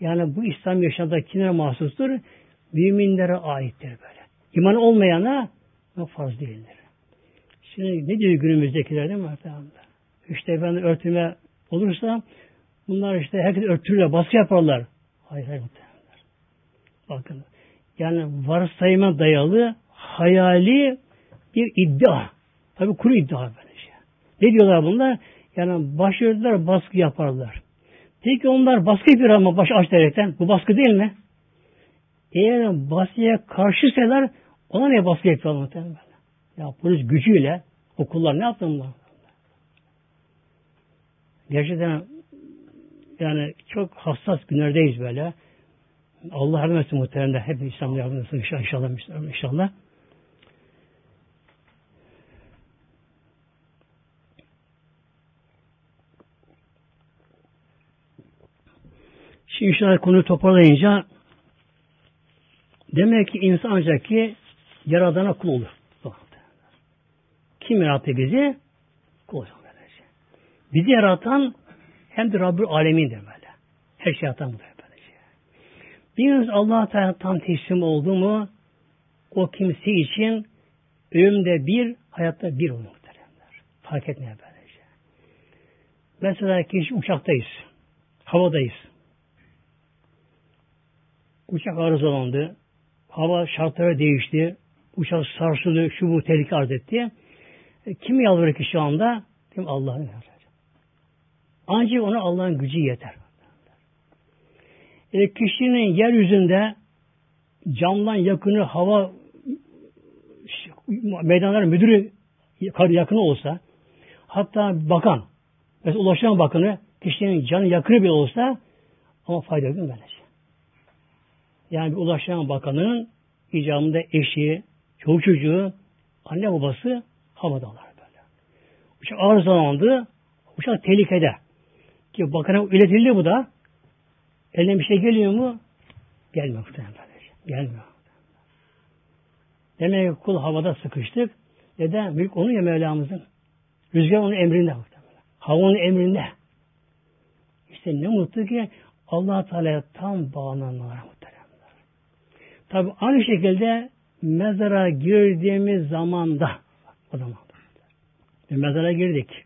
Yani bu İslam yaşamda kimlere mahsustur? Müminlere aittir böyle. İman olmayana farz değildir. Şimdi ne diyor günümüzdekiler değil mi? İşte ben örtüme olursa bunlar işte herkes örtüyle baskı yaparlar. Hayır hayır muhtemelenler. Bakın yani varsayıma dayalı hayali bir iddia. Tabi kuru iddia böyle şey. Ne diyorlar bunlar? Yani başörtüler baskı yaparlar. Peki onlar baskı yapıyor ama baş aç diyerekten. Bu baskı değil mi? Eğer baskıya karşıseler ona ne baskı yapıyorlar muhtemelen? Ya polis gücüyle okullar ne yaptı bunlar? Gerçekten yani çok hassas günlerdeyiz böyle. Allah yardım etsin muhtemelen. Hep İslam'da yardım etsin inşallah. inşallah. Şimdi inşallah konuyu toparlayınca demek ki insan ancak ki yaradana kul olur. Kim yarattı bizi? Kul olacak. Bizi yaratan hem de Rabbül Alemin'dir böyle. Her şey yaratan budur böylece. Biriniz Allah'a Teala tam teslim oldu mu o kimse için ölümde bir, hayatta bir olur muhteremler. Fark etmeye böylece. Mesela kişi uçaktayız. Havadayız. Uçak arızalandı. Hava şartları değişti. Uçak sarsıldı. Şu bu tehlike arz etti. E, kim yalvarır ki şu anda? Kim Allah'ın ancak ona Allah'ın gücü yeter. E, kişinin yeryüzünde camdan yakını hava meydanların müdürü yakını olsa hatta bakan mesela ulaşan bakanı kişinin canı yakını bile olsa ama fayda yok böylece. Yani bir ulaşan bakanın icabında eşi, çoğu çocuğu, anne babası havadalar böyle. Uçak arızalandı, uçak tehlikede. Ki bakana iletildi bu da. Eline bir şey geliyor mu? Gelmiyor muhtemelen kardeşim. Gelmiyor. Demek ki kul havada sıkıştık. Neden? Büyük onun ya Mevlamızın. Rüzgar onun emrinde muhtemelen. Hava onun emrinde. İşte ne mutlu ki allah Teala'ya tam bağlananlar muhteremler. Tabi aynı şekilde mezara girdiğimiz zamanda o zaman mezara girdik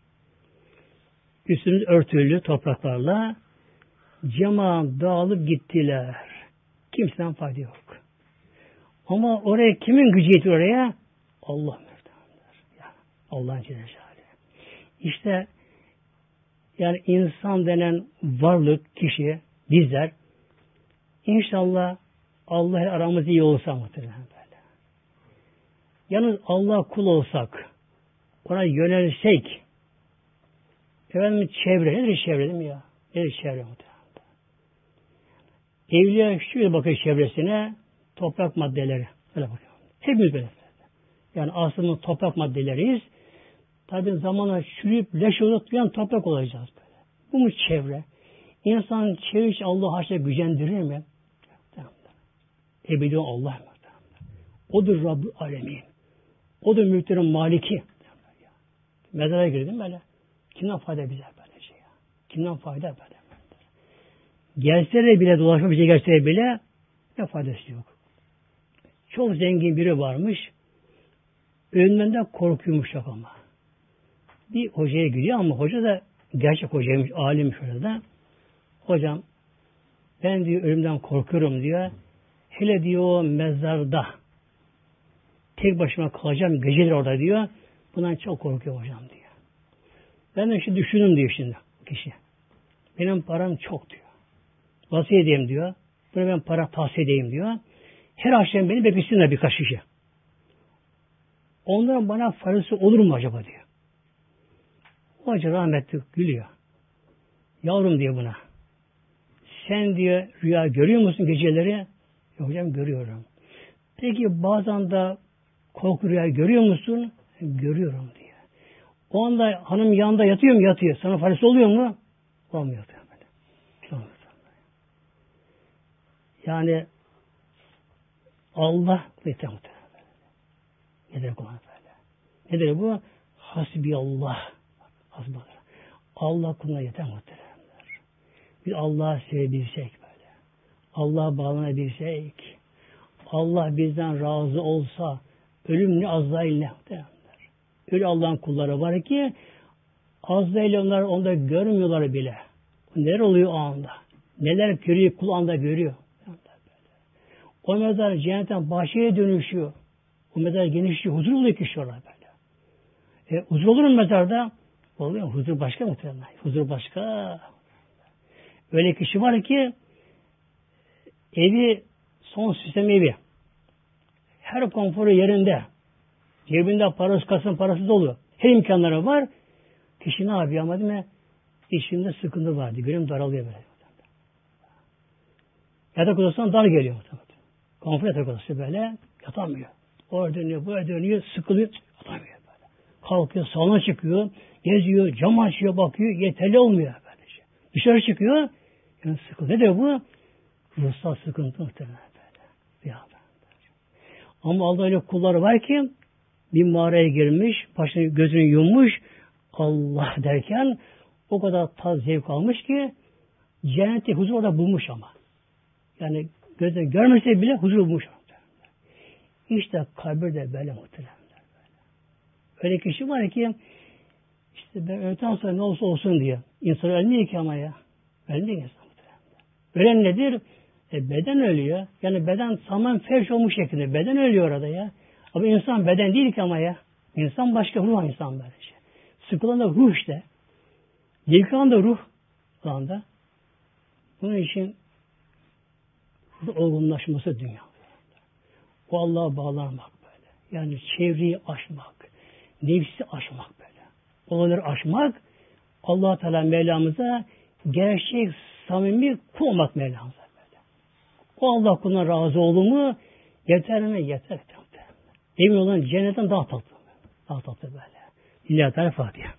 üstünüz örtülü topraklarla cema dağılıp gittiler. Kimseden fayda yok. Ama oraya kimin gücü yetiyor oraya? Allah müftehandır. Ya, Allah'ın Celle İşte yani insan denen varlık, kişi, bizler inşallah Allah aramız iyi olsa muhtemelen böyle. Yalnız Allah kul olsak, ona yönelsek, Efendim çevre. Nedir çevre değil mi ya? Nedir çevre muhtemelen? Evliya şöyle bakıyor çevresine toprak maddeleri. Öyle bakıyor. Hepimiz böyle. Yani aslında toprak maddeleriyiz. Tabi zamana çürüyüp leş olup duyan toprak olacağız böyle. Bu mu çevre? İnsan çevre Allah haşa gücendirir mi? Ebedi Allah? Odur Rabbü Alemin. Odur mülklerin maliki. Mezara girdim böyle. Kimden fayda bize böyle şey ya? Kimden fayda böyle? Gelse bile dolaşma bir şey gelse bile ne faydası yok. Çok zengin biri varmış. Önünden de korkuyormuş ama. Bir hocaya gidiyor ama hoca da gerçek hocaymış, alimmiş orada. Hocam ben diyor ölümden korkuyorum diyor. Hele diyor mezarda tek başıma kalacağım geceler orada diyor. Bundan çok korkuyor hocam diyor. Ben de şimdi düşünün diyor şimdi kişi. Benim param çok diyor. Nasıl edeyim diyor. Bunu ben para tahsil edeyim diyor. Her akşam beni beklesinler birkaç kişi. Onların bana faydası olur mu acaba diyor. Hoca rahmetli gülüyor. Yavrum diyor buna. Sen diyor rüya görüyor musun geceleri? Yok hocam görüyorum. Peki bazen de korku rüya görüyor musun? Görüyorum diyor. O anda hanım yanında yatıyor mu? Yatıyor. Sana faydası oluyor mu? Olmuyor. Yani Allah yeter muhtemelen. Nedir bu böyle? Nedir bu? Hasbi Allah. Hasbi Allah. Allah kuluna yeter muhteremler. Bir Allah'ı sevebilsek böyle. Allah'a bağlanabilsek. Allah bizden razı olsa ölüm ne Azrail ne muhteremler. Öyle Allah'ın kulları var ki Azrail onlar onda görmüyorlar bile. Neler oluyor o anda? Neler görüyor, kul anda görüyor. O mezar cennetten bahçeye dönüşüyor. O mezar genişliyor. Huzur oluyor kişi orada böyle. E, huzur olur mu mezarda? Oluyor. Huzur başka muhtemelen. Huzur başka. Öyle kişi var ki evi son sistem evi. Her konforu yerinde. Cebinde parası, kasın parası dolu. Her imkanları var. Kişi ne yapıyor ama değil mi? İşinde sıkıntı vardı. Gönlüm daralıyor böyle. Yatak odasından dar geliyor. Konfor yatak odası böyle yatamıyor. Orada dönüyor, buraya dönüyor, sıkılıyor, yatamıyor böyle. Kalkıyor, salona çıkıyor, geziyor, cam açıyor, bakıyor, yeterli olmuyor böylece. Dışarı çıkıyor, yani sıkıntı. Ne de bu? Ruhsal sıkıntı muhtemelen böyle. Bir Ama Allah öyle kulları var ki bir mağaraya girmiş, başını gözünü yummuş, Allah derken o kadar taz zevk almış ki cenneti huzur orada bulmuş ama. Yani gözle görmese bile huzur bulmuş. İşte kabir de böyle muhteremler. Öyle kişi var ki işte ben öğleden sonra ne olsa olsun diye. İnsan ölmüyor ki ama ya. Ölmüyor insan muhteremler. Ölen nedir? E, beden ölüyor. Yani beden saman ferş olmuş şekilde. Beden ölüyor orada ya. Ama insan beden değil ki ama ya. İnsan başka ruh insan böylece. Sıkılan da ruh işte. Yıkan da ruh anda. Bunun için olgunlaşması dünya. O Allah'a bağlanmak böyle. Yani çevreyi aşmak, nefsi aşmak böyle. Olanları aşmak, allah Teala Mevlamıza gerçek, samimi kul olmak Mevlamıza böyle. O Allah kuluna razı oldu mu yeter mi? Yeter. Emin olan cennetten daha tatlı. Daha tatlı böyle. İlla Teala Fatiha.